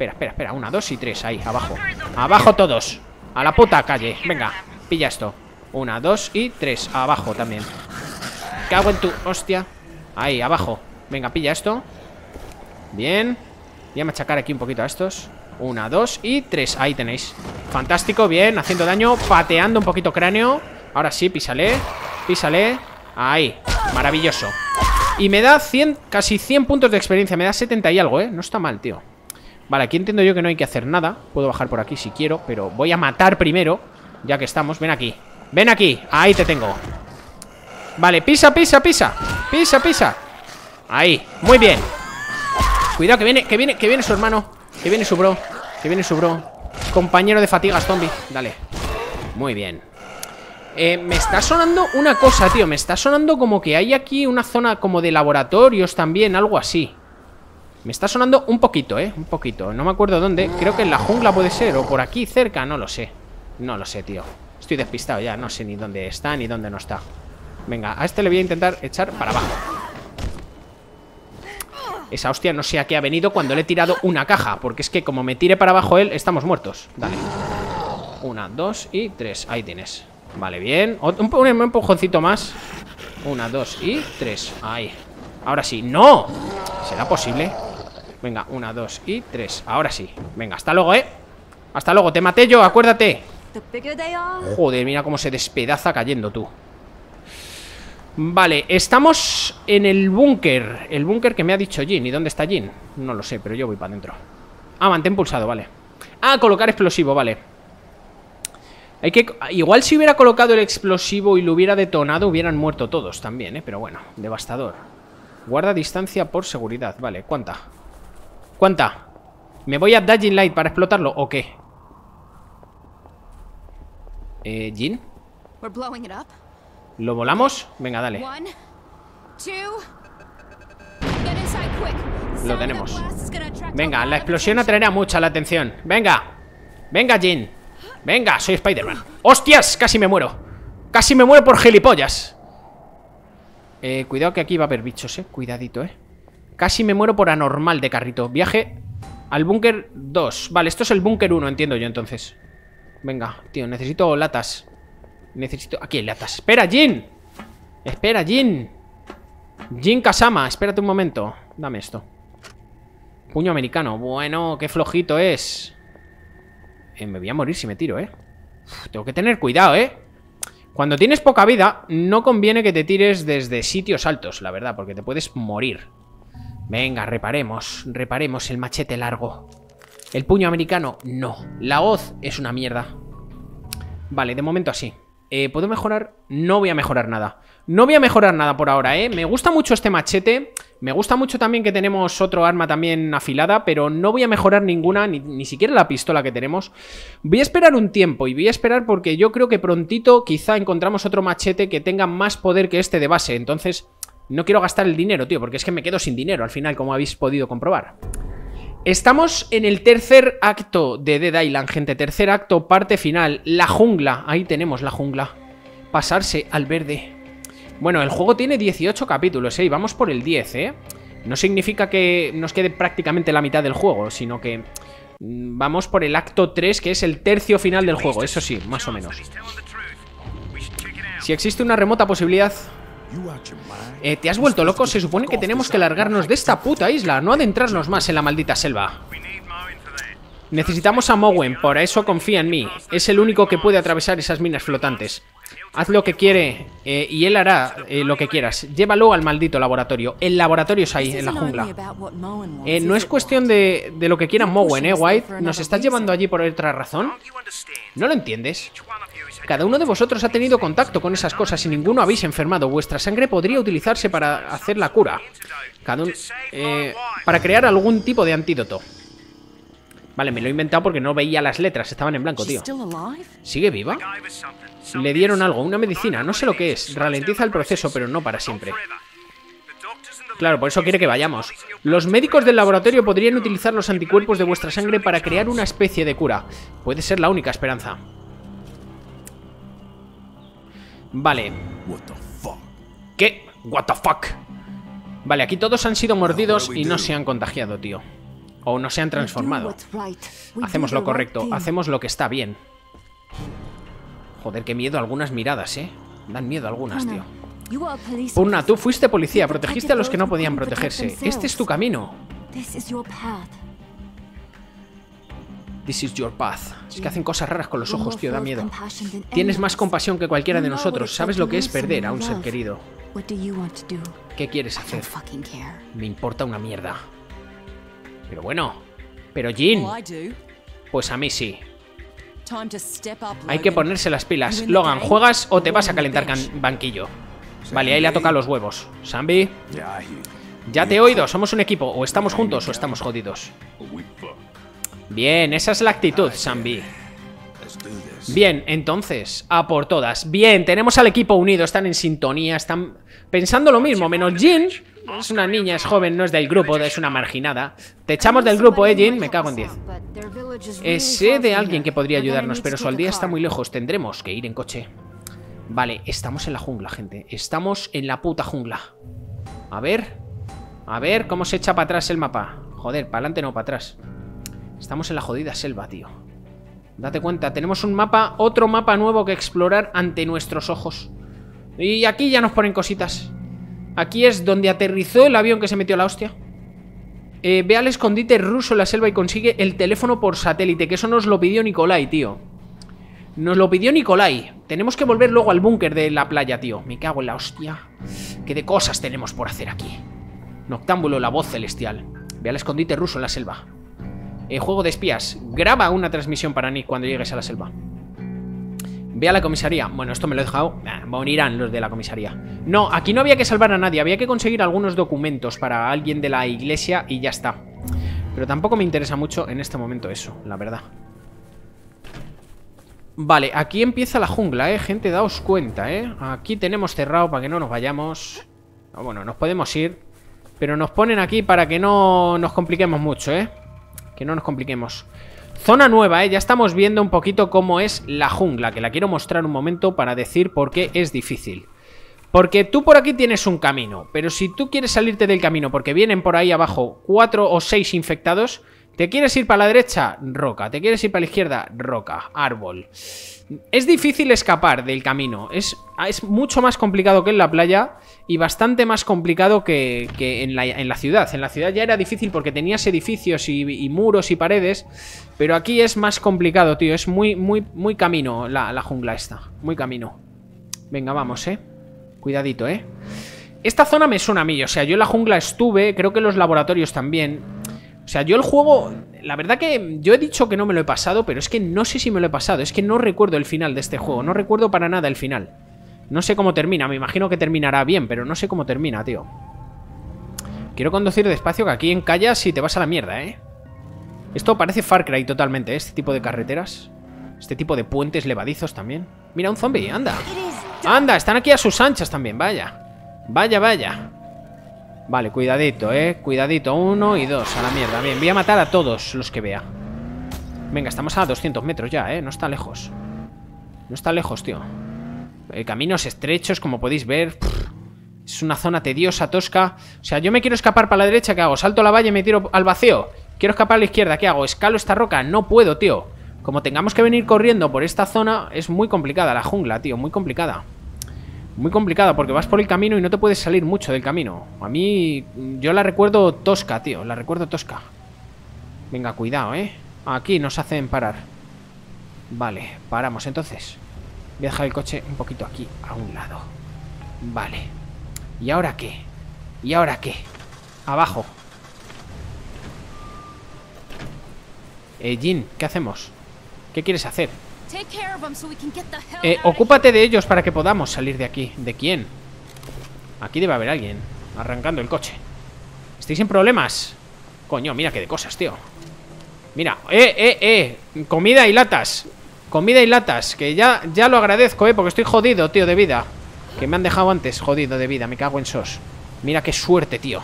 [SPEAKER 1] Espera, espera, espera. Una, dos y tres. Ahí, abajo. Abajo todos. A la puta calle. Venga, pilla esto. Una, dos y tres. Abajo también. Cago en tu... Hostia. Ahí, abajo. Venga, pilla esto. Bien. Voy a machacar aquí un poquito a estos. Una, dos y tres. Ahí tenéis. Fantástico, bien. Haciendo daño. Pateando un poquito cráneo. Ahora sí, písale. Písale. Ahí. Maravilloso. Y me da 100, casi 100 puntos de experiencia. Me da 70 y algo, ¿eh? No está mal, tío. Vale, aquí entiendo yo que no hay que hacer nada Puedo bajar por aquí si quiero Pero voy a matar primero Ya que estamos, ven aquí Ven aquí, ahí te tengo Vale, pisa, pisa, pisa Pisa, pisa Ahí, muy bien Cuidado, que viene, que viene, que viene su hermano Que viene su bro, que viene su bro Compañero de fatigas, zombie Dale, muy bien eh, me está sonando una cosa, tío Me está sonando como que hay aquí una zona como de laboratorios también Algo así me está sonando un poquito, ¿eh? Un poquito. No me acuerdo dónde. Creo que en la jungla puede ser. O por aquí cerca. No lo sé. No lo sé, tío. Estoy despistado ya. No sé ni dónde está ni dónde no está. Venga, a este le voy a intentar echar para abajo. Esa hostia no sé a qué ha venido cuando le he tirado una caja. Porque es que como me tire para abajo él, estamos muertos. Dale. Una, dos y tres. Ahí tienes. Vale, bien. Un, un empujoncito más. Una, dos y tres. Ahí. Ahora sí. ¡No! ¿Será posible? Venga, una, dos y tres Ahora sí, venga, hasta luego, ¿eh? Hasta luego, te maté yo, acuérdate Joder, mira cómo se despedaza cayendo tú Vale, estamos en el búnker El búnker que me ha dicho Jin ¿Y dónde está Jin? No lo sé, pero yo voy para adentro Ah, mantén pulsado, vale Ah, colocar explosivo, vale Hay que... Igual si hubiera colocado el explosivo y lo hubiera detonado Hubieran muerto todos también, ¿eh? Pero bueno, devastador Guarda distancia por seguridad, vale, ¿cuánta? ¿Cuánta? ¿Me voy a Daging Light para explotarlo o qué? Eh, ¿Jin? ¿Lo volamos? Venga, dale. Lo tenemos. Venga, la explosión atraerá mucha la atención. Venga. Venga, Jin. Venga, soy Spider-Man. ¡Hostias! Casi me muero. Casi me muero por gilipollas. Eh, cuidado que aquí va a haber bichos, eh. Cuidadito, eh. Casi me muero por anormal de carrito. Viaje al búnker 2 Vale, esto es el búnker 1, entiendo yo entonces. Venga, tío, necesito latas Necesito... Aquí hay latas ¡Espera, Jin! Espera, Jin. Jin Kasama, espérate un momento. Dame esto. Puño americano, bueno, qué flojito es. Eh, Me voy a morir si me tiro, eh Tengo que tener cuidado, eh Cuando tienes poca vida No conviene que te tires desde sitios altos La verdad, porque te puedes morir. Venga, reparemos Reparemos el machete largo. El puño americano, no. La hoz es una mierda. Vale, de momento así eh, ¿Puedo mejorar? No voy a mejorar nada. No voy a mejorar nada por ahora, ¿eh? Me gusta mucho este machete. Me gusta mucho también que tenemos otro arma también afilada Pero no voy a mejorar ninguna Ni, ni siquiera la pistola que tenemos. Voy a esperar un tiempo Y voy a esperar porque yo creo que prontito Quizá encontramos otro machete que tenga más poder que este de base. Entonces no quiero gastar el dinero, tío Porque es que me quedo sin dinero al final, como habéis podido comprobar Estamos en el tercer acto de Dead Island, gente. Tercer acto, parte final. La jungla. Ahí tenemos la jungla. Pasarse al verde. Bueno, el juego tiene 18 capítulos, ¿eh? Y vamos por el 10, ¿eh? No significa que nos quede prácticamente la mitad del juego, sino que mm, vamos por el acto 3, que es el tercio final del juego. Eso sí, más o menos. Si existe una remota posibilidad eh, ¿Te has vuelto loco? Se supone que tenemos que largarnos de esta puta isla, no adentrarnos más en la maldita selva. Necesitamos a Mowen, por eso confía en mí. Es el único que puede atravesar esas minas flotantes. Haz lo que quiere eh, y él hará eh, lo que quieras. Llévalo al maldito laboratorio. El laboratorio es ahí, en la jungla. no es cuestión de, de lo que quiera Mowen, ¿eh, White? ¿Nos estás llevando allí por otra razón? ¿No lo entiendes? Cada uno de vosotros ha tenido contacto con esas cosas y ninguno habéis enfermado. Vuestra sangre podría utilizarse para hacer la cura. Cada eh, para crear algún tipo de antídoto. Vale, me lo he inventado porque no veía las letras, estaban en blanco, tío. ¿Sigue viva? Le dieron algo, una medicina, no sé lo que es. Ralentiza el proceso, pero no para siempre. Claro, por eso quiere que vayamos. Los médicos del laboratorio podrían utilizar los anticuerpos de vuestra sangre para crear una especie de cura. Puede ser la única esperanza. Vale. ¿Qué? What the fuck? Vale, aquí todos han sido mordidos y no se han contagiado, tío. O no se han transformado. Hacemos lo correcto, hacemos lo que está bien. Joder, qué miedo algunas miradas, ¿eh? Dan miedo algunas, tío. Purna, tú fuiste policía, protegiste a los que no podían protegerse. Este es tu camino. This is your path. Es que hacen cosas raras con los ojos, tío, da miedo. Tienes más compasión que cualquiera de nosotros. Sabes lo que es perder a un ser querido. ¿Qué quieres hacer? Me importa una mierda. Pero bueno. Pero Jean. Pues a mí sí. Hay que ponerse las pilas. Logan, ¿juegas o te vas a calentar banquillo? Vale, ahí le ha tocado los huevos. Sambi. Ya te he oído, somos un equipo. O estamos juntos o estamos jodidos. Bien, esa es la actitud, Sambi. Bien, entonces, a por todas. Bien, tenemos al equipo unido, están en sintonía, están pensando lo mismo, menos Jin. Es una niña, es joven, no es del grupo, es una marginada. Te echamos del grupo, eh, Jin, me cago en 10. Eh, sé de alguien que podría ayudarnos, pero su aldea está muy lejos, tendremos que ir en coche. Vale, estamos en la jungla, gente. Estamos en la puta jungla. A ver. A ver cómo se echa para atrás el mapa. Joder, para adelante no, para atrás. Estamos en la jodida selva, tío. Date cuenta, tenemos un mapa, otro mapa nuevo que explorar ante nuestros ojos. Y aquí ya nos ponen cositas. Aquí es donde aterrizó el avión que se metió la hostia. Eh, ve al escondite ruso en la selva y consigue el teléfono por satélite, que eso nos lo pidió Nicolai, tío. Nos lo pidió Nicolai. Tenemos que volver luego al búnker de la playa, tío. Me cago en la hostia. ¿Qué de cosas tenemos por hacer aquí? Noctámbulo, la voz celestial. Ve al escondite ruso en la selva. Eh, juego de espías. Graba una transmisión para Nick cuando llegues a la selva. Ve a la comisaría. Bueno, esto me lo he dejado. morirán los de la comisaría. No, aquí no había que salvar a nadie. Había que conseguir algunos documentos para alguien de la iglesia y ya está. Pero tampoco me interesa mucho en este momento eso, la verdad. Vale, aquí empieza la jungla, eh Gente, daos cuenta, eh Aquí tenemos cerrado para que no nos vayamos ah, Bueno, nos podemos ir Pero nos ponen aquí para que no nos compliquemos mucho, eh Que no nos compliquemos. Zona nueva, eh Ya estamos viendo un poquito cómo es la jungla Que la quiero mostrar un momento para decir por qué es difícil. Porque tú por aquí tienes un camino, pero si tú quieres salirte del camino porque vienen por ahí abajo cuatro o seis infectados, ¿Te quieres ir para la derecha? Roca. ¿Te quieres ir para la izquierda? Roca. Árbol. Es difícil escapar del camino. Es, es mucho más complicado que en la playa y bastante más complicado que, en, la, ciudad. En la ciudad ya era difícil porque tenías edificios y, muros y paredes, pero aquí es más complicado, tío. Es muy, muy, muy camino la, la jungla esta. Muy camino. Venga, vamos, ¿eh? Cuidadito, ¿eh? Esta zona me suena a mí, o sea, yo en la jungla estuve, creo que los laboratorios también. O sea, yo el juego... La verdad que yo he dicho que no me lo he pasado, pero es que no sé si me lo he pasado. Es que no recuerdo el final de este juego. No recuerdo para nada el final. No sé cómo termina. Me imagino que terminará bien, pero no sé cómo termina, tío. Quiero conducir despacio, que aquí en callas y te vas a la mierda, ¿eh? Esto parece Far Cry totalmente, ¿eh? Este tipo de carreteras. Este tipo de puentes levadizos también. Mira, un zombie, anda. Anda, están aquí a sus anchas también, vaya. Vaya, vaya. Vale, cuidadito, eh. Cuidadito, uno y dos, a la mierda. Bien, voy a matar a todos los que vea. Venga, estamos a 200 metros ya, eh. No está lejos. No está lejos, tío. Caminos estrechos, como podéis ver. Es una zona tediosa, tosca. O sea, yo me quiero escapar para la derecha, ¿qué hago? Salto la valla y me tiro al vacío Quiero escapar a la izquierda, ¿qué hago? Escalo esta roca, no puedo, tío. Como tengamos que venir corriendo por esta zona Es muy complicada la jungla, tío, muy complicada muy complicada porque vas por el camino y no te puedes salir mucho del camino. A mí, yo la recuerdo tosca, tío. La recuerdo tosca. Venga, cuidado, ¿eh? Aquí nos hacen parar. Vale, paramos entonces. Voy a dejar el coche un poquito aquí, a un lado. Vale. ¿Y ahora qué? ¿Y ahora qué? Abajo. Eh, Jin, ¿qué hacemos? ¿Qué quieres hacer? Eh, ocúpate de ellos para que podamos salir de aquí. ¿De quién? Aquí debe haber alguien arrancando el coche. ¿Estáis en problemas? Coño, mira qué de cosas, tío. Mira, eh, eh, eh. Comida y latas. Comida y latas. Que ya, ya lo agradezco, eh. Porque estoy jodido, tío, de vida. Que me han dejado antes jodido de vida. Me cago en sos. Mira qué suerte, tío.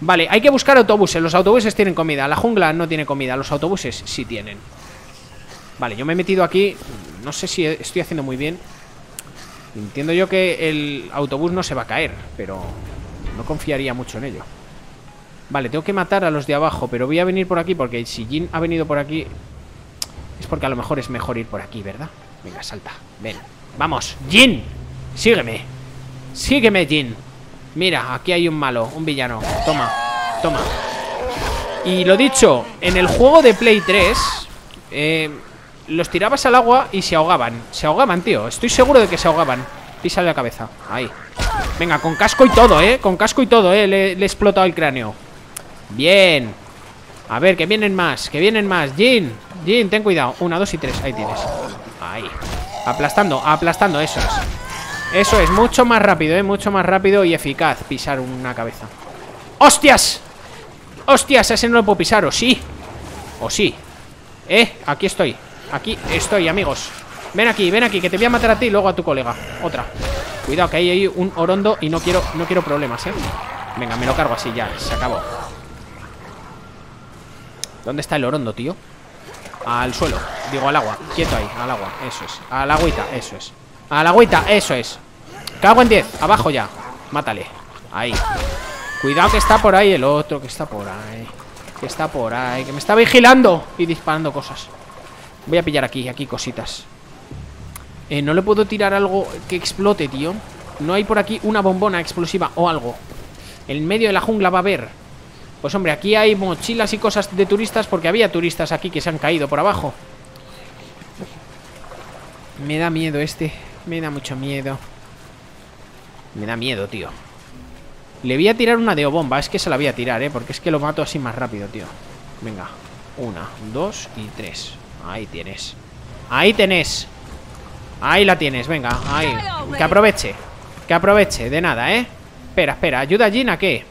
[SPEAKER 1] Vale, hay que buscar autobuses. Los autobuses tienen comida. La jungla no tiene comida. Los autobuses sí tienen. Vale, yo me he metido aquí No sé si estoy haciendo muy bien. Entiendo yo que el autobús no se va a caer Pero no confiaría mucho en ello. Vale, tengo que matar a los de abajo Pero voy a venir por aquí porque si Jin ha venido por aquí Es porque a lo mejor es mejor ir por aquí, ¿verdad? Venga, salta, ven. Vamos, Jin, sígueme. Sígueme, Jin. Mira, aquí hay un malo, un villano. Toma, toma. Y lo dicho, en el juego de Play 3 Eh los tirabas al agua y se ahogaban Se ahogaban, tío Estoy seguro de que se ahogaban Písale la cabeza Ahí Venga, con casco y todo, ¿eh? Con casco y todo, ¿eh? Le, he explotado el cráneo Bien A ver, que vienen más Que vienen más Jin Jin, ten cuidado Una, dos y tres Ahí tienes Ahí Aplastando, aplastando Eso es Eso es Mucho más rápido, ¿eh? Mucho más rápido y eficaz Pisar una cabeza ¡Hostias! ¡Hostias! Ese no lo puedo pisar, ¿o sí? ¿O sí? ¿Eh? Aquí estoy Aquí estoy, amigos. Ven aquí, ven aquí, que te voy a matar a ti y luego a tu colega. Otra. Cuidado, que ahí hay un orondo y no quiero, no quiero problemas, ¿eh? Venga, me lo cargo así ya, se acabó. ¿Dónde está el orondo, tío? Al suelo, digo al agua. Quieto ahí, al agua, eso es. Al agüita, eso es. Al agüita, eso es. Cago en 10, abajo ya. Mátale, ahí. Cuidado que está por ahí el otro Que está por ahí. Que está por ahí, que me está vigilando Y disparando cosas Voy a pillar aquí, aquí cositas. Eh, No le puedo tirar algo que explote, tío. No hay por aquí una bombona explosiva o algo. En medio de la jungla va a haber. Pues hombre, aquí hay mochilas y cosas de turistas Porque había turistas aquí que se han caído por abajo. Me da miedo este. Me da mucho miedo. Me da miedo, tío. Le voy a tirar una de bomba. Es que se la voy a tirar, eh Porque es que lo mato así más rápido, tío. Venga, una, dos y tres Ahí tienes. Ahí tenés. Ahí la tienes, venga, ahí. Que aproveche, que aproveche, de nada, ¿eh? Espera, espera, ayuda a Jin a qué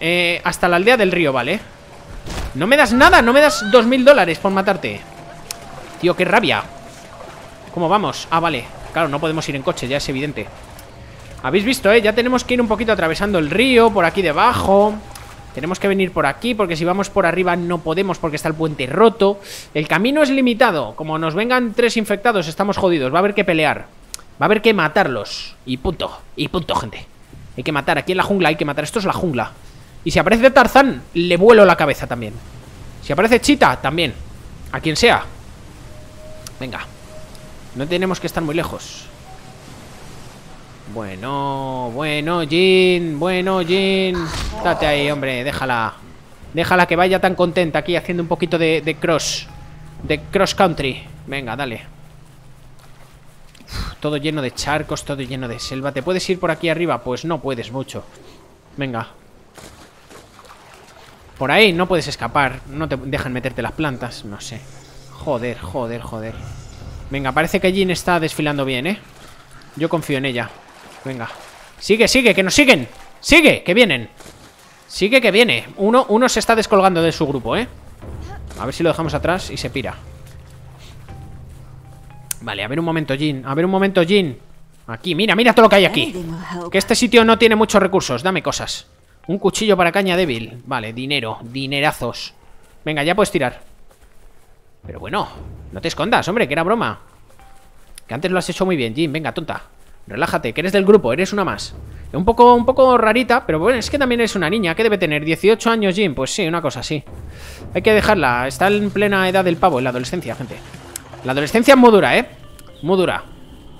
[SPEAKER 1] eh, Hasta la aldea del río, ¿vale? No me das nada, no me das dos mil dólares por matarte. Tío, qué rabia. ¿Cómo vamos? Ah, vale. Claro, no podemos ir en coche, ya es evidente. Habéis visto, ¿eh? Ya tenemos que ir un poquito atravesando el río Por aquí debajo tenemos que venir por aquí porque si vamos por arriba no podemos porque está el puente roto. El camino es limitado. Como nos vengan tres infectados estamos jodidos. Va a haber que pelear. Va a haber que matarlos. Y punto. Y punto, gente. Hay que matar. Aquí en la jungla hay que matar. Esto es la jungla. Y si aparece Tarzán, le vuelo la cabeza también. Si aparece Chita, también. A quien sea. Venga. No tenemos que estar muy lejos. Bueno, bueno, Jin, bueno, Jin. Date ahí, hombre, déjala. Déjala que vaya tan contenta aquí haciendo un poquito de, cross. De cross country. Venga, dale. todo lleno de charcos, todo lleno de selva. ¿Te puedes ir por aquí arriba? Pues no puedes mucho. Venga. Por ahí no puedes escapar. No te dejan meterte las plantas. No sé. Joder, joder, joder. Venga, parece que Jin está desfilando bien, ¿eh? Yo confío en ella. Venga. Sigue, sigue, que nos siguen. Sigue, que vienen. Sigue que viene. Uno, uno se está descolgando de su grupo, ¿eh? A ver si lo dejamos atrás y se pira. Vale, a ver un momento, Jin. A ver un momento, Jin. Aquí, mira, mira todo lo que hay aquí. Que este sitio no tiene muchos recursos. Dame cosas. Un cuchillo para caña débil. Vale, dinero. Dinerazos. Venga, ya puedes tirar. Pero bueno, no te escondas, hombre, que era broma. Que antes lo has hecho muy bien, Jin. Venga, tonta. Relájate, que eres del grupo, eres una más Un poco, un poco rarita, pero bueno, es que también es una niña ¿Qué debe tener? ¿18 años, Jim? Pues sí, una cosa así Hay que dejarla, está en plena edad del pavo En la adolescencia, gente La adolescencia es muy dura, ¿eh? Muy dura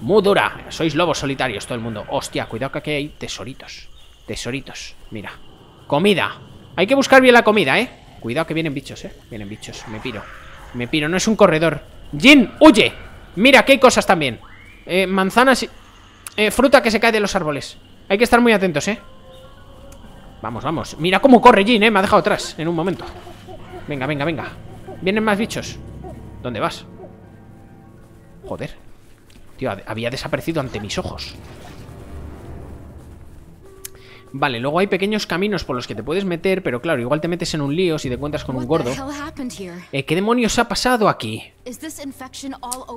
[SPEAKER 1] Muy dura, sois lobos solitarios todo el mundo Hostia, cuidado que aquí hay tesoritos Tesoritos, mira Comida, hay que buscar bien la comida, ¿eh? Cuidado que vienen bichos, ¿eh? Vienen bichos, me piro Me piro, no es un corredor Jin, huye Mira, que hay cosas también eh, manzanas y... Eh, fruta que se cae de los árboles. Hay que estar muy atentos, eh Vamos, vamos. Mira cómo corre Jin, eh Me ha dejado atrás en un momento. Venga, venga, venga. Vienen más bichos. ¿Dónde vas? Joder. Tío, había desaparecido ante mis ojos Vale, luego hay pequeños caminos por los que te puedes meter, pero claro, igual te metes en un lío si te encuentras con un gordo. Eh, ¿Qué demonios ha pasado aquí?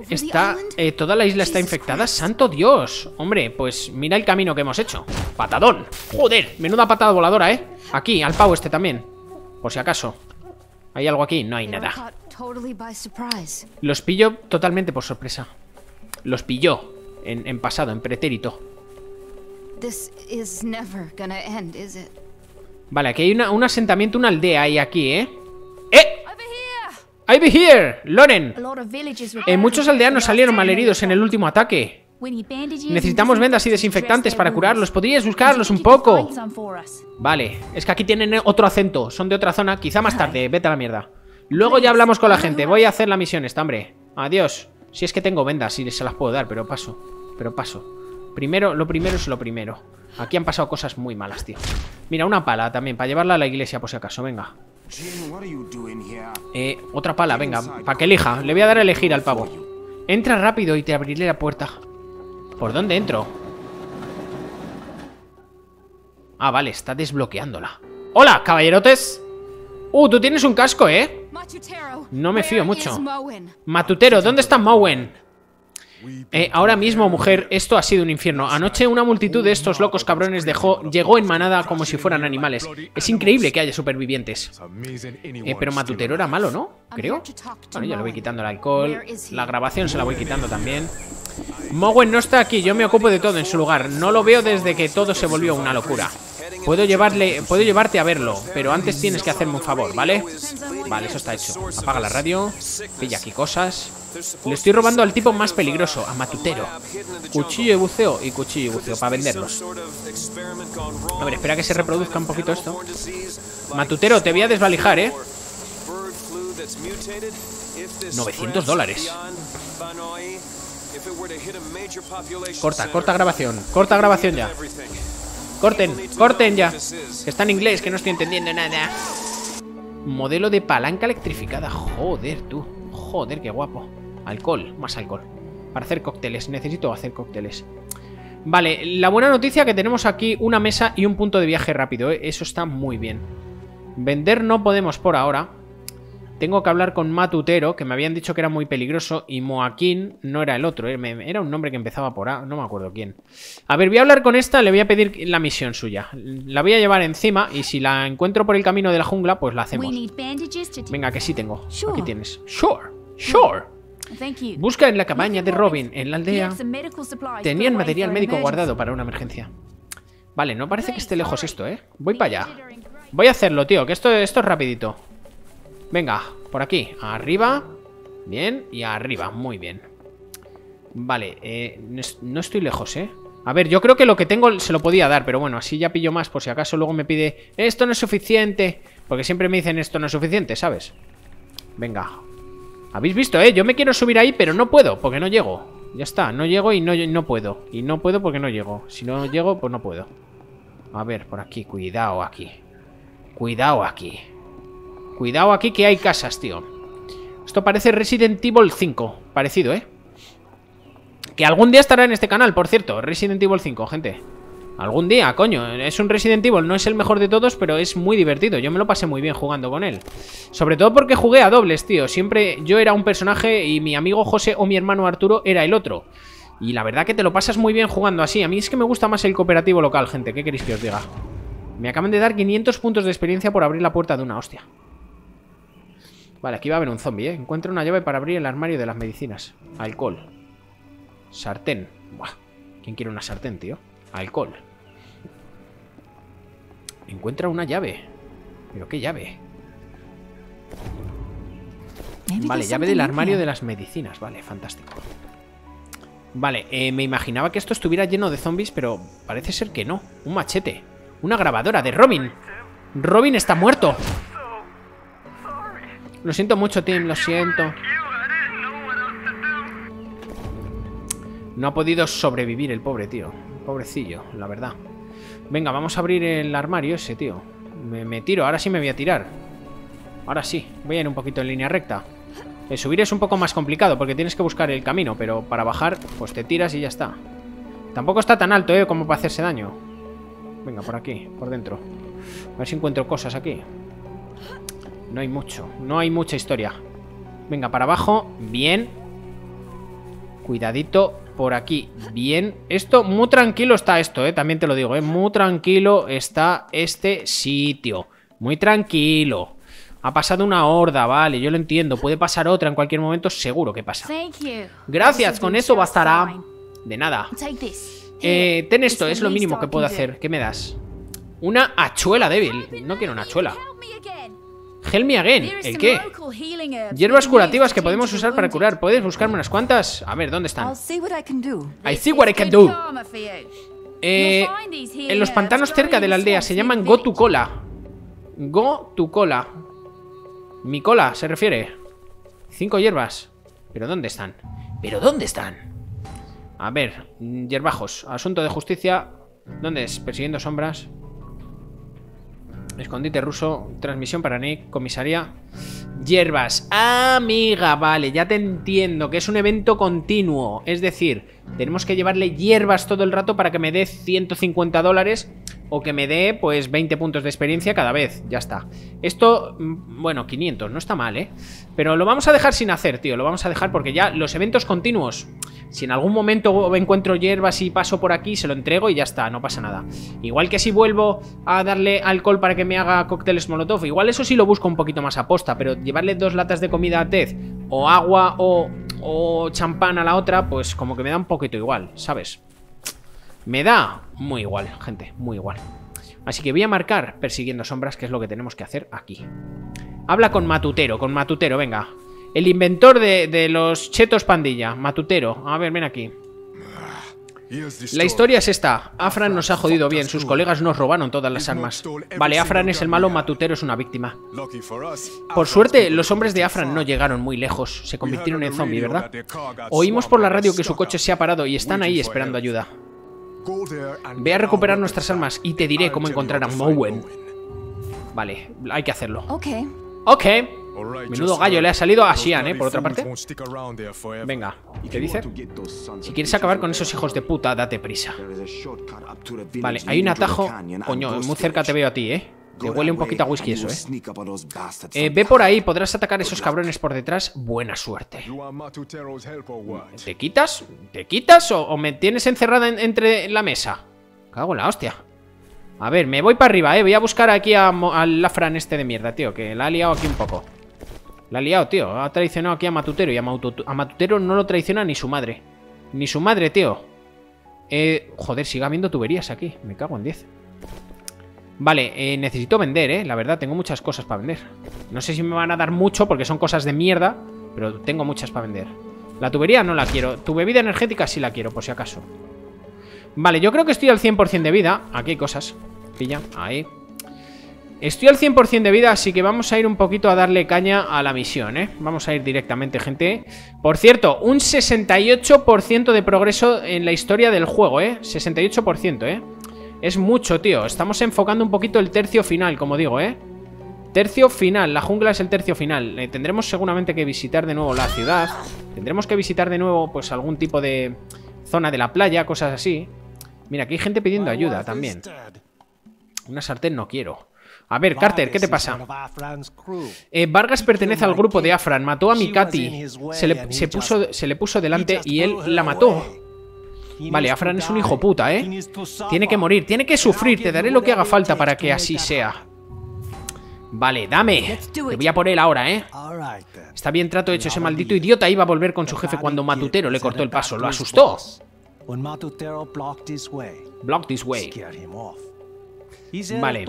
[SPEAKER 1] Está... Eh, ¿Toda la isla está infectada? ¡Santo Dios! Hombre, pues mira el camino que hemos hecho. ¡Patadón! ¡Joder! Menuda patada voladora, ¿eh? Aquí, al pavo este también. Por si acaso. ¿Hay algo aquí? No hay nada. Los pilló totalmente por sorpresa. Los pilló en, en pasado, en pretérito. Vale, aquí hay un asentamiento, una aldea ahí aquí, ¿eh? ¡Eh! ¡I be here! ¡Loren! Eh, muchos aldeanos salieron malheridos en el último ataque. Necesitamos vendas y desinfectantes para curarlos. ¿Podrías buscarlos un poco? Vale, es que aquí tienen otro acento. Son de otra zona. Quizá más tarde. Vete a la mierda. Luego ya hablamos con la gente. Voy a hacer la misión esta, hombre. Adiós. Si es que tengo vendas y se las puedo dar, pero paso. Pero paso. Primero, lo primero es lo primero. Aquí han pasado cosas muy malas, tío. Mira, una pala también, para llevarla a la iglesia por si acaso, venga. Eh, otra pala, venga, para que elija. Le voy a dar a elegir al pavo. Entra rápido y te abriré la puerta. ¿Por dónde entro? Ah, vale, está desbloqueándola. ¡Hola, caballerotes! Uh, tú tienes un casco, ¿eh? No me fío mucho. Matutero, ¿dónde está Mowen? Eh, ahora mismo, mujer, esto ha sido un infierno. Anoche una multitud de estos locos cabrones dejó, llegó en manada como si fueran animales. Es increíble que haya supervivientes. Eh, pero Matutero era malo, ¿no? Creo. Bueno, ya le voy quitando el alcohol. La grabación se la voy quitando también. Mowen no está aquí, yo me ocupo de todo en su lugar. No lo veo desde que todo se volvió una locura. Puedo llevarle, puedo llevarte a verlo, pero antes tienes que hacerme un favor, ¿vale? Vale, eso está hecho. Apaga la radio, pilla aquí cosas. Le estoy robando al tipo más peligroso, a Matutero. Cuchillo de buceo y cuchillo de buceo para venderlos. A ver, espera que se reproduzca un poquito esto. Matutero, te voy a desvalijar, ¿eh? 900 dólares. Corta, corta grabación. Corta grabación ya. Corten, corten ya. Que está en inglés, que no estoy entendiendo nada. Modelo de palanca electrificada. Joder, tú. Joder, qué guapo. Alcohol, más alcohol. Para hacer cócteles. Necesito hacer cócteles. Vale, la buena noticia que tenemos aquí una mesa y un punto de viaje rápido. ¿eh? Eso está muy bien. Vender no podemos por ahora. tengo que hablar con Matutero, que me habían dicho que era muy peligroso, y Moaquín no era el otro, eh, era un nombre que empezaba por A, no me acuerdo quién. A ver, voy a hablar con esta, le voy a pedir la misión suya. La voy a llevar encima, y si la encuentro por el camino de la jungla, pues la hacemos. Venga, que sí tengo. Aquí tienes. Sure, sure. Busca en la cabaña de Robin, en la aldea. Tenían material médico guardado para una emergencia. Vale, no parece que esté lejos esto, ¿eh? Voy para allá. Voy a hacerlo, tío, que esto, esto es rapidito. Venga, por aquí, arriba Bien, y arriba, muy bien Vale, eh, no estoy lejos, ¿eh? A ver, yo creo que lo que tengo se lo podía dar Pero bueno, así ya pillo más por si acaso luego me pide Esto no es suficiente Porque siempre me dicen esto no es suficiente, ¿sabes? Venga Habéis visto, ¿eh? Yo me quiero subir ahí, pero no puedo Porque no llego. Ya está, no llego y no, no puedo. Y no puedo porque no llego. Si no llego, pues no puedo. A ver, por aquí, cuidado aquí. Cuidado aquí. Cuidado aquí que hay casas, tío. Esto parece Resident Evil 5 Parecido, ¿eh? Que algún día estará en este canal, por cierto. Resident Evil 5, gente Algún día, coño, es un Resident Evil, no es el mejor de todos, pero es muy divertido. Yo me lo pasé muy bien jugando con él. Sobre todo porque jugué a dobles, tío. Siempre yo era un personaje y mi amigo José o mi hermano Arturo era el otro. Y la verdad que te lo pasas muy bien jugando así. A mí es que me gusta más el cooperativo local, gente. ¿Qué queréis que os diga? Me acaban de dar 500 puntos de experiencia por abrir la puerta de una hostia. Vale, aquí va a haber un zombie, ¿eh? Encuentra una llave para abrir el armario de las medicinas. Alcohol. Sartén. Buah. ¿Quién quiere una sartén, tío? Alcohol. Encuentra una llave. ¿Pero qué llave? Vale, llave del armario de las medicinas. Vale, fantástico. Vale, eh, me imaginaba que esto estuviera lleno de zombies, pero parece ser que no. Un machete. Una grabadora de Robin. Robin está muerto. Lo siento mucho, Tim, lo siento. No ha podido sobrevivir el pobre tío. Pobrecillo, la verdad. Venga, vamos a abrir el armario ese, tío. Me, tiro, ahora sí me voy a tirar. Ahora sí, voy a ir un poquito en línea recta. El subir es un poco más complicado porque tienes que buscar el camino, pero para bajar, pues te tiras y ya está. Tampoco está tan alto, ¿eh? Como para hacerse daño. Venga, por aquí, por dentro. A ver si encuentro cosas aquí. No hay mucho, no hay mucha historia Venga, para abajo, bien Cuidadito por aquí, bien Esto, muy tranquilo está esto, eh También te lo digo, eh Muy tranquilo está este sitio. Muy tranquilo. Ha pasado una horda, vale, yo lo entiendo. Puede pasar otra en cualquier momento, seguro que pasa. Gracias, con eso bastará De nada. Eh, Ten esto, es lo mínimo que puedo hacer. ¿Qué me das? Una hachuela débil No quiero una hachuela Help me again. ¿El qué? Hierbas curativas que podemos usar para curar. ¿Puedes buscarme unas cuantas? A ver, ¿dónde están? I see what I can do. Eh, en los pantanos cerca de la aldea se llaman Go to Cola. Go to Cola. Mi cola, se refiere. Cinco hierbas. ¿Pero dónde están? ¿Pero dónde están? A ver, hierbajos. Asunto de justicia. ¿Dónde es? Persiguiendo sombras. Escondite ruso, transmisión para Nick, comisaría. Hierbas, amiga, vale, ya te entiendo, que es un evento continuo. Es decir, tenemos que llevarle hierbas todo el rato para que me dé 150 dólares o que me dé pues 20 puntos de experiencia cada vez, ya está. Esto, mm, bueno, 500, no está mal, ¿eh? Pero lo vamos a dejar sin hacer, tío, lo vamos a dejar porque ya los eventos continuos si en algún momento encuentro hierbas y paso por aquí, se lo entrego y ya está, no pasa nada. Igual que si vuelvo a darle alcohol para que me haga cócteles molotov, igual eso sí lo busco un poquito más a posta, pero llevarle dos latas de comida a Ted, o agua o, o champán a la otra, pues como que me da un poquito igual, ¿sabes? Me da muy igual, gente, muy igual. Así que voy a marcar persiguiendo sombras, que es lo que tenemos que hacer aquí. Habla con Matutero, con Matutero, venga. El inventor de, los chetos pandilla, Matutero. A ver, ven aquí. La historia es esta. Afran nos ha jodido bien. Sus colegas nos robaron todas las armas. Vale, Afran es el malo, Matutero es una víctima. Por suerte, los hombres de Afran no llegaron muy lejos. Se convirtieron en zombie, ¿verdad? Oímos por la radio que su coche se ha parado y están ahí esperando ayuda. Ve a recuperar nuestras armas y te diré cómo encontrar a Mowen. Vale, hay que hacerlo. Ok. Ok. Menudo gallo le ha salido a Xian, ¿eh? Por otra parte. Venga, ¿y qué dice? Si quieres acabar con esos hijos de puta, date prisa. Vale, hay un atajo. Coño, muy cerca te veo a ti, ¿eh? Te huele un poquito a whisky eso, ¿eh? ¿eh? Ve por ahí, podrás atacar a esos cabrones por detrás. Buena suerte. ¿Te quitas? ¿Te quitas o, me tienes encerrada entre la mesa? Cago en la hostia. A ver, me voy para arriba, eh. Voy a buscar aquí al Lafran este de mierda, tío. Que la ha liado aquí un poco. La ha liado, tío. Ha traicionado aquí a Matutero. Y a, Matutero no lo traiciona ni su madre. Ni su madre, tío. Eh, joder, sigue habiendo tuberías aquí. Me cago en 10. Vale, eh, necesito vender, eh. La verdad, tengo muchas cosas para vender. No sé si me van a dar mucho porque son cosas de mierda. Pero tengo muchas para vender. La tubería no la quiero. Tu bebida energética sí la quiero, por si acaso. Vale, yo creo que estoy al 100% de vida. Aquí hay cosas. Pilla, ahí. Estoy al 100% de vida, así que vamos a ir un poquito a darle caña a la misión, ¿eh? Vamos a ir directamente, gente. Por cierto, un 68% de progreso en la historia del juego, ¿eh? 68%, ¿eh? Es mucho, tío. Estamos enfocando un poquito el tercio final, como digo, ¿eh? Tercio final, la jungla es el tercio final. Eh, tendremos seguramente que visitar de nuevo la ciudad. Tendremos que visitar de nuevo, pues, algún tipo de zona de la playa, cosas así. Mira, aquí hay gente pidiendo ayuda también. Una sartén no quiero. A ver, Carter, ¿qué te pasa? Eh, Vargas pertenece al grupo de Afran. Mató a Mikati. Se le, se, puso, se le puso delante y él la mató. Vale, Afran es un hijo puta, ¿eh? Tiene que morir, tiene que sufrir. Te daré lo que haga falta para que así sea. Vale, dame. Te voy a por él ahora, ¿eh? Está bien trato hecho. Ese maldito idiota iba a volver con su jefe cuando Matutero le cortó el paso. Lo asustó. Block this way. Vale.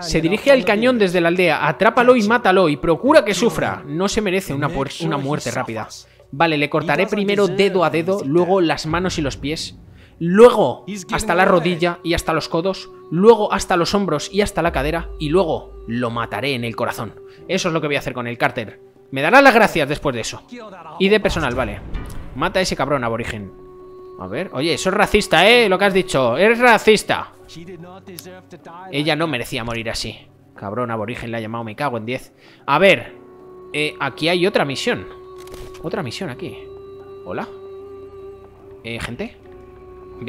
[SPEAKER 1] Se dirige al cañón desde la aldea. Atrápalo y mátalo y procura que sufra. No se merece una, una muerte rápida. Vale, le cortaré primero dedo a dedo, luego las manos y los pies. Luego hasta la rodilla y hasta los codos. Luego hasta los hombros y hasta la cadera. Y luego lo mataré en el corazón. Eso es lo que voy a hacer con el Carter. Me dará las gracias después de eso. Y de personal, vale. Mata a ese cabrón aborigen. A ver, oye, eso es racista, ¿eh? Lo que has dicho. Eres racista. Ella no merecía morir así. Cabrón, aborigen le ha llamado, me cago en 10. A ver, eh, aquí hay otra misión. Otra misión aquí. Hola. Eh, gente.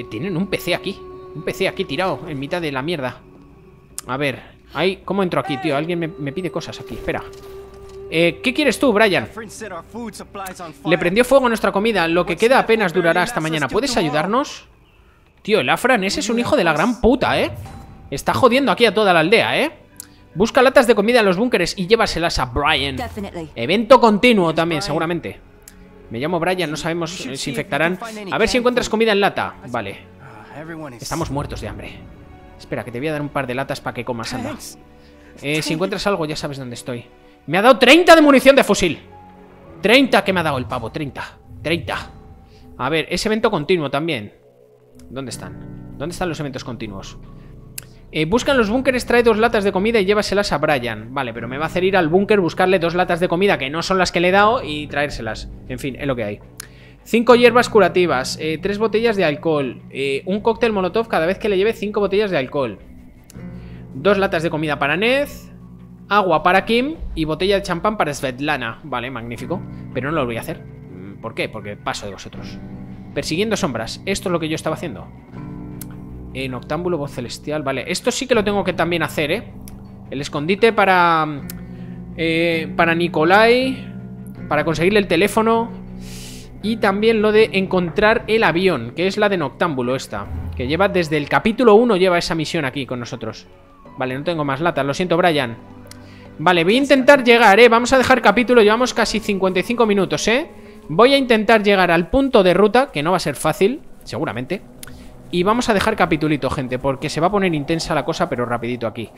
[SPEAKER 1] Tienen un PC aquí. Un PC aquí tirado en mitad de la mierda. A ver, ahí, ¿cómo entro aquí, tío? Alguien me, me pide cosas aquí, espera. Eh, ¿Qué quieres tú, Brian? Le prendió fuego a nuestra comida. Lo que queda apenas durará hasta mañana. ¿Puedes ayudarnos? Tío, el Afran ese es un hijo de la gran puta, ¿eh? Está jodiendo aquí a toda la aldea, ¿eh? Busca latas de comida en los búnkeres y llévaselas a Brian. Evento continuo también, seguramente. Me llamo Brian, no sabemos si infectarán. A ver si encuentras comida en lata. Vale. Estamos muertos de hambre. Espera, que te voy a dar un par de latas para que comas, anda. Eh, si encuentras algo, ya sabes dónde estoy. Me ha dado 30 de munición de fusil. 30 que me ha dado el pavo, 30. 30. A ver, ese evento continuo también. ¿Dónde están? ¿Dónde están los eventos continuos? Eh, buscan los búnkeres, trae dos latas de comida y llévaselas a Brian. Vale, pero me va a hacer ir al búnker, buscarle dos latas de comida que no son las que le he dado y traérselas. En fin, es lo que hay. Cinco hierbas curativas, eh, tres botellas de alcohol, eh, un cóctel molotov cada vez que le lleve cinco botellas de alcohol. Dos latas de comida para Ned, agua para Kim y botella de champán para Svetlana. Vale, magnífico. Pero no lo voy a hacer. ¿Por qué? Porque paso de vosotros. Persiguiendo sombras. Esto es lo que yo estaba haciendo. En octámbulo, voz celestial. Vale, esto sí que lo tengo que también hacer, ¿eh? El escondite para... Eh, para Nikolai. Para conseguirle el teléfono. Y también lo de encontrar el avión, que es la de Noctámbulo esta. Que lleva desde el capítulo 1 lleva esa misión aquí con nosotros. Vale, no tengo más latas, lo siento Brian. Vale, voy a intentar llegar, ¿eh? Vamos a dejar capítulo, llevamos casi 55 minutos, ¿eh? Voy a intentar llegar al punto de ruta, que no va a ser fácil, seguramente. Y vamos a dejar capitulito, gente, porque se va a poner intensa la cosa, pero rapidito aquí.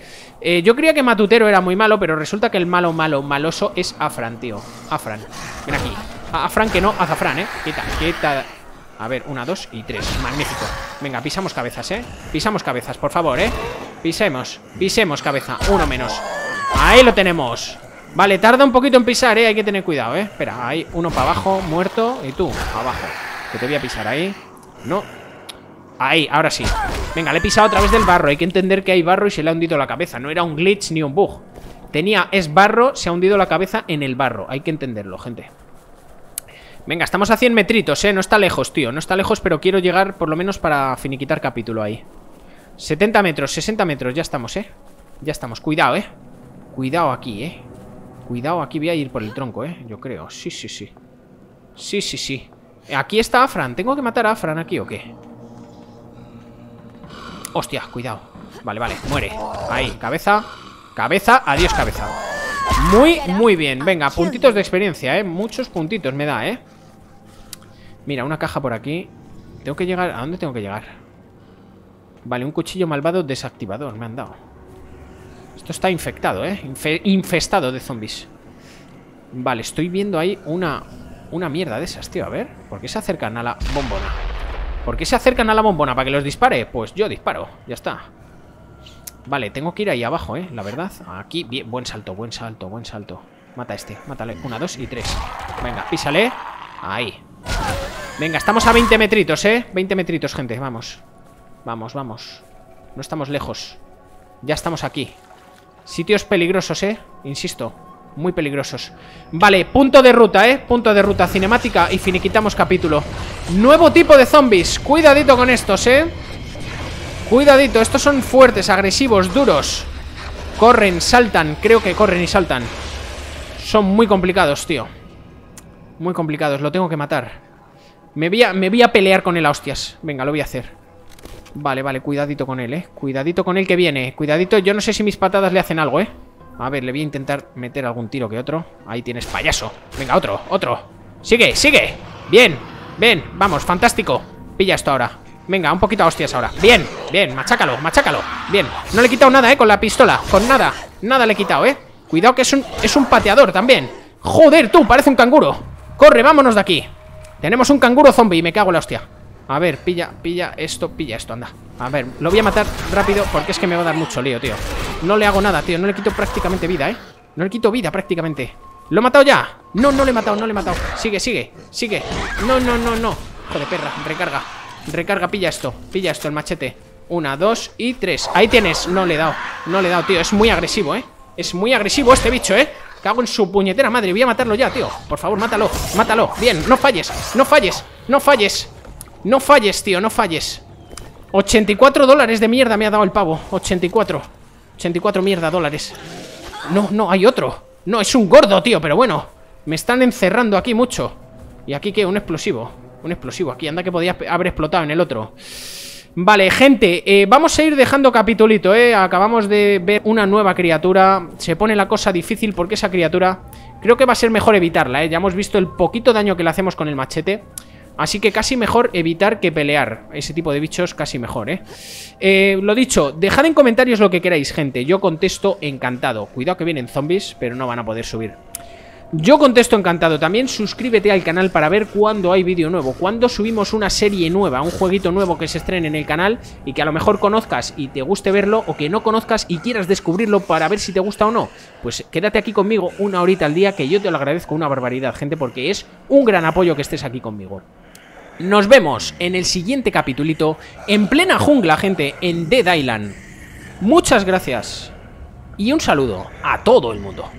[SPEAKER 1] Eh, yo creía que Matutero era muy malo, pero resulta que el malo, malo, maloso es Afran, tío. Afran. Ven aquí. Afran que no, Azafran, ¿eh? Quita, quita. A ver, una, dos y tres. Magnífico. Venga, pisamos cabezas, ¿eh? Pisamos cabezas, por favor, ¿eh? Pisemos, pisemos cabeza. Uno menos. Ahí lo tenemos. Vale, tarda un poquito en pisar, ¿eh? Hay que tener cuidado, ¿eh? Espera, hay uno para abajo, muerto Y tú, abajo. Que te voy a pisar ahí. No. Ahí, ahora sí. Venga, le he pisado a través del barro. Hay que entender que hay barro y se le ha hundido la cabeza. No era un glitch ni un bug. Tenía, es barro, se ha hundido la cabeza en el barro. Hay que entenderlo, gente. Venga, estamos a 100 metritos, ¿eh? No está lejos, tío. No está lejos, pero quiero llegar por lo menos para finiquitar capítulo ahí. 70 metros, 60 metros, ya estamos, ¿eh? Ya estamos, cuidado, eh Cuidado aquí, eh. Cuidado, aquí voy a ir por el tronco, eh Yo creo, sí, sí, sí. Sí, sí, sí. Aquí está Afran, ¿tengo que matar a Afran aquí o qué? Hostia, cuidado. Vale, vale, muere. Ahí, cabeza. Cabeza, adiós cabeza. Muy, muy bien. Venga, puntitos de experiencia, eh. Muchos puntitos me da, eh. Mira, una caja por aquí. Tengo que llegar... ¿A dónde tengo que llegar? Vale, un cuchillo malvado desactivador Me han dado Esto está infectado, eh Infestado de zombies. Vale, estoy viendo ahí una... Una mierda de esas, tío. A ver, ¿por qué se acercan a la bombona? ¿Por qué se acercan a la bombona? ¿Para que los dispare? Pues yo disparo, ya está. Vale, tengo que ir ahí abajo, eh, la verdad Aquí, bien, buen salto, buen salto, buen salto. Mata a este, mátale, una, dos y tres. Venga, písale. Ahí. Venga, estamos a 20 metritos, eh 20 metritos, gente, vamos. Vamos, vamos. No estamos lejos. Ya estamos aquí Sitios peligrosos, eh. Insisto muy peligrosos. Vale, punto de ruta, eh. Punto de ruta cinemática y finiquitamos capítulo. Nuevo tipo de zombies. Cuidadito con estos, eh. Cuidadito, estos son fuertes, agresivos, duros. Corren, saltan Creo que corren y saltan. Son muy complicados, tío. Muy complicados, lo tengo que matar. Me voy, a, me voy a pelear con él hostias. Venga, lo voy a hacer Vale, vale, cuidadito con él, eh. Cuidadito con él que viene Cuidadito, yo no sé si mis patadas le hacen algo, eh. A ver, le voy a intentar meter algún tiro que otro. Ahí tienes, payaso. Venga, otro, otro. Sigue, sigue. Bien, ven, vamos, fantástico. Pilla esto ahora. Venga, un poquito a hostias ahora. Bien, bien, machácalo, machácalo. Bien, no le he quitado nada, eh, con la pistola Con nada, nada le he quitado, eh. Cuidado que es un, es un pateador también. Joder, tú, parece un canguro. Corre, vámonos de aquí. Tenemos un canguro zombie me cago en la hostia A ver, pilla, pilla esto, pilla esto, anda. A ver, lo voy a matar rápido Porque es que me va a dar mucho lío, tío. No le hago nada, tío, no le quito prácticamente vida, eh No le quito vida prácticamente. ¿Lo he matado ya? No, no le he matado, no le he matado. Sigue, sigue, sigue. No, no, no, no. Joder, perra, recarga. Recarga, pilla esto, pilla esto, el machete. Una, dos y tres. Ahí tienes, no le he dado, no le he dado, tío. Es muy agresivo, ¿eh? Es muy agresivo este bicho, ¿eh? Cago en su puñetera madre, voy a matarlo ya, tío. Por favor, mátalo, mátalo, bien, no falles No falles, no falles No falles, tío, no falles. 84 dólares de mierda me ha dado el pavo. 84 84 mierda dólares. No, no, hay otro. No, es un gordo, tío, pero bueno. Me están encerrando aquí mucho. ¿Y aquí qué? Un explosivo. Un explosivo aquí, anda que podía haber explotado en el otro. Vale, gente, eh, vamos a ir dejando capitulito, ¿eh? Acabamos de ver una nueva criatura. Se pone la cosa difícil porque esa criatura Creo que va a ser mejor evitarla, ¿eh? Ya hemos visto el poquito daño que le hacemos con el machete Así que casi mejor evitar que pelear Ese tipo de bichos casi mejor, ¿eh? ¿eh? Lo dicho, dejad en comentarios lo que queráis, gente Yo contesto encantado Cuidado que vienen zombies, pero no van a poder subir yo contesto encantado. También suscríbete al canal para ver cuándo hay vídeo nuevo, cuándo subimos una serie nueva, un jueguito nuevo que se estrene en el canal y que a lo mejor conozcas y te guste verlo o que no conozcas y quieras descubrirlo para ver si te gusta o no. Pues quédate aquí conmigo una horita al día que yo te lo agradezco una barbaridad, gente, porque es un gran apoyo que estés aquí conmigo. Nos vemos en el siguiente capitulito en plena jungla, gente, en Dead Island. Muchas gracias y un saludo a todo el mundo.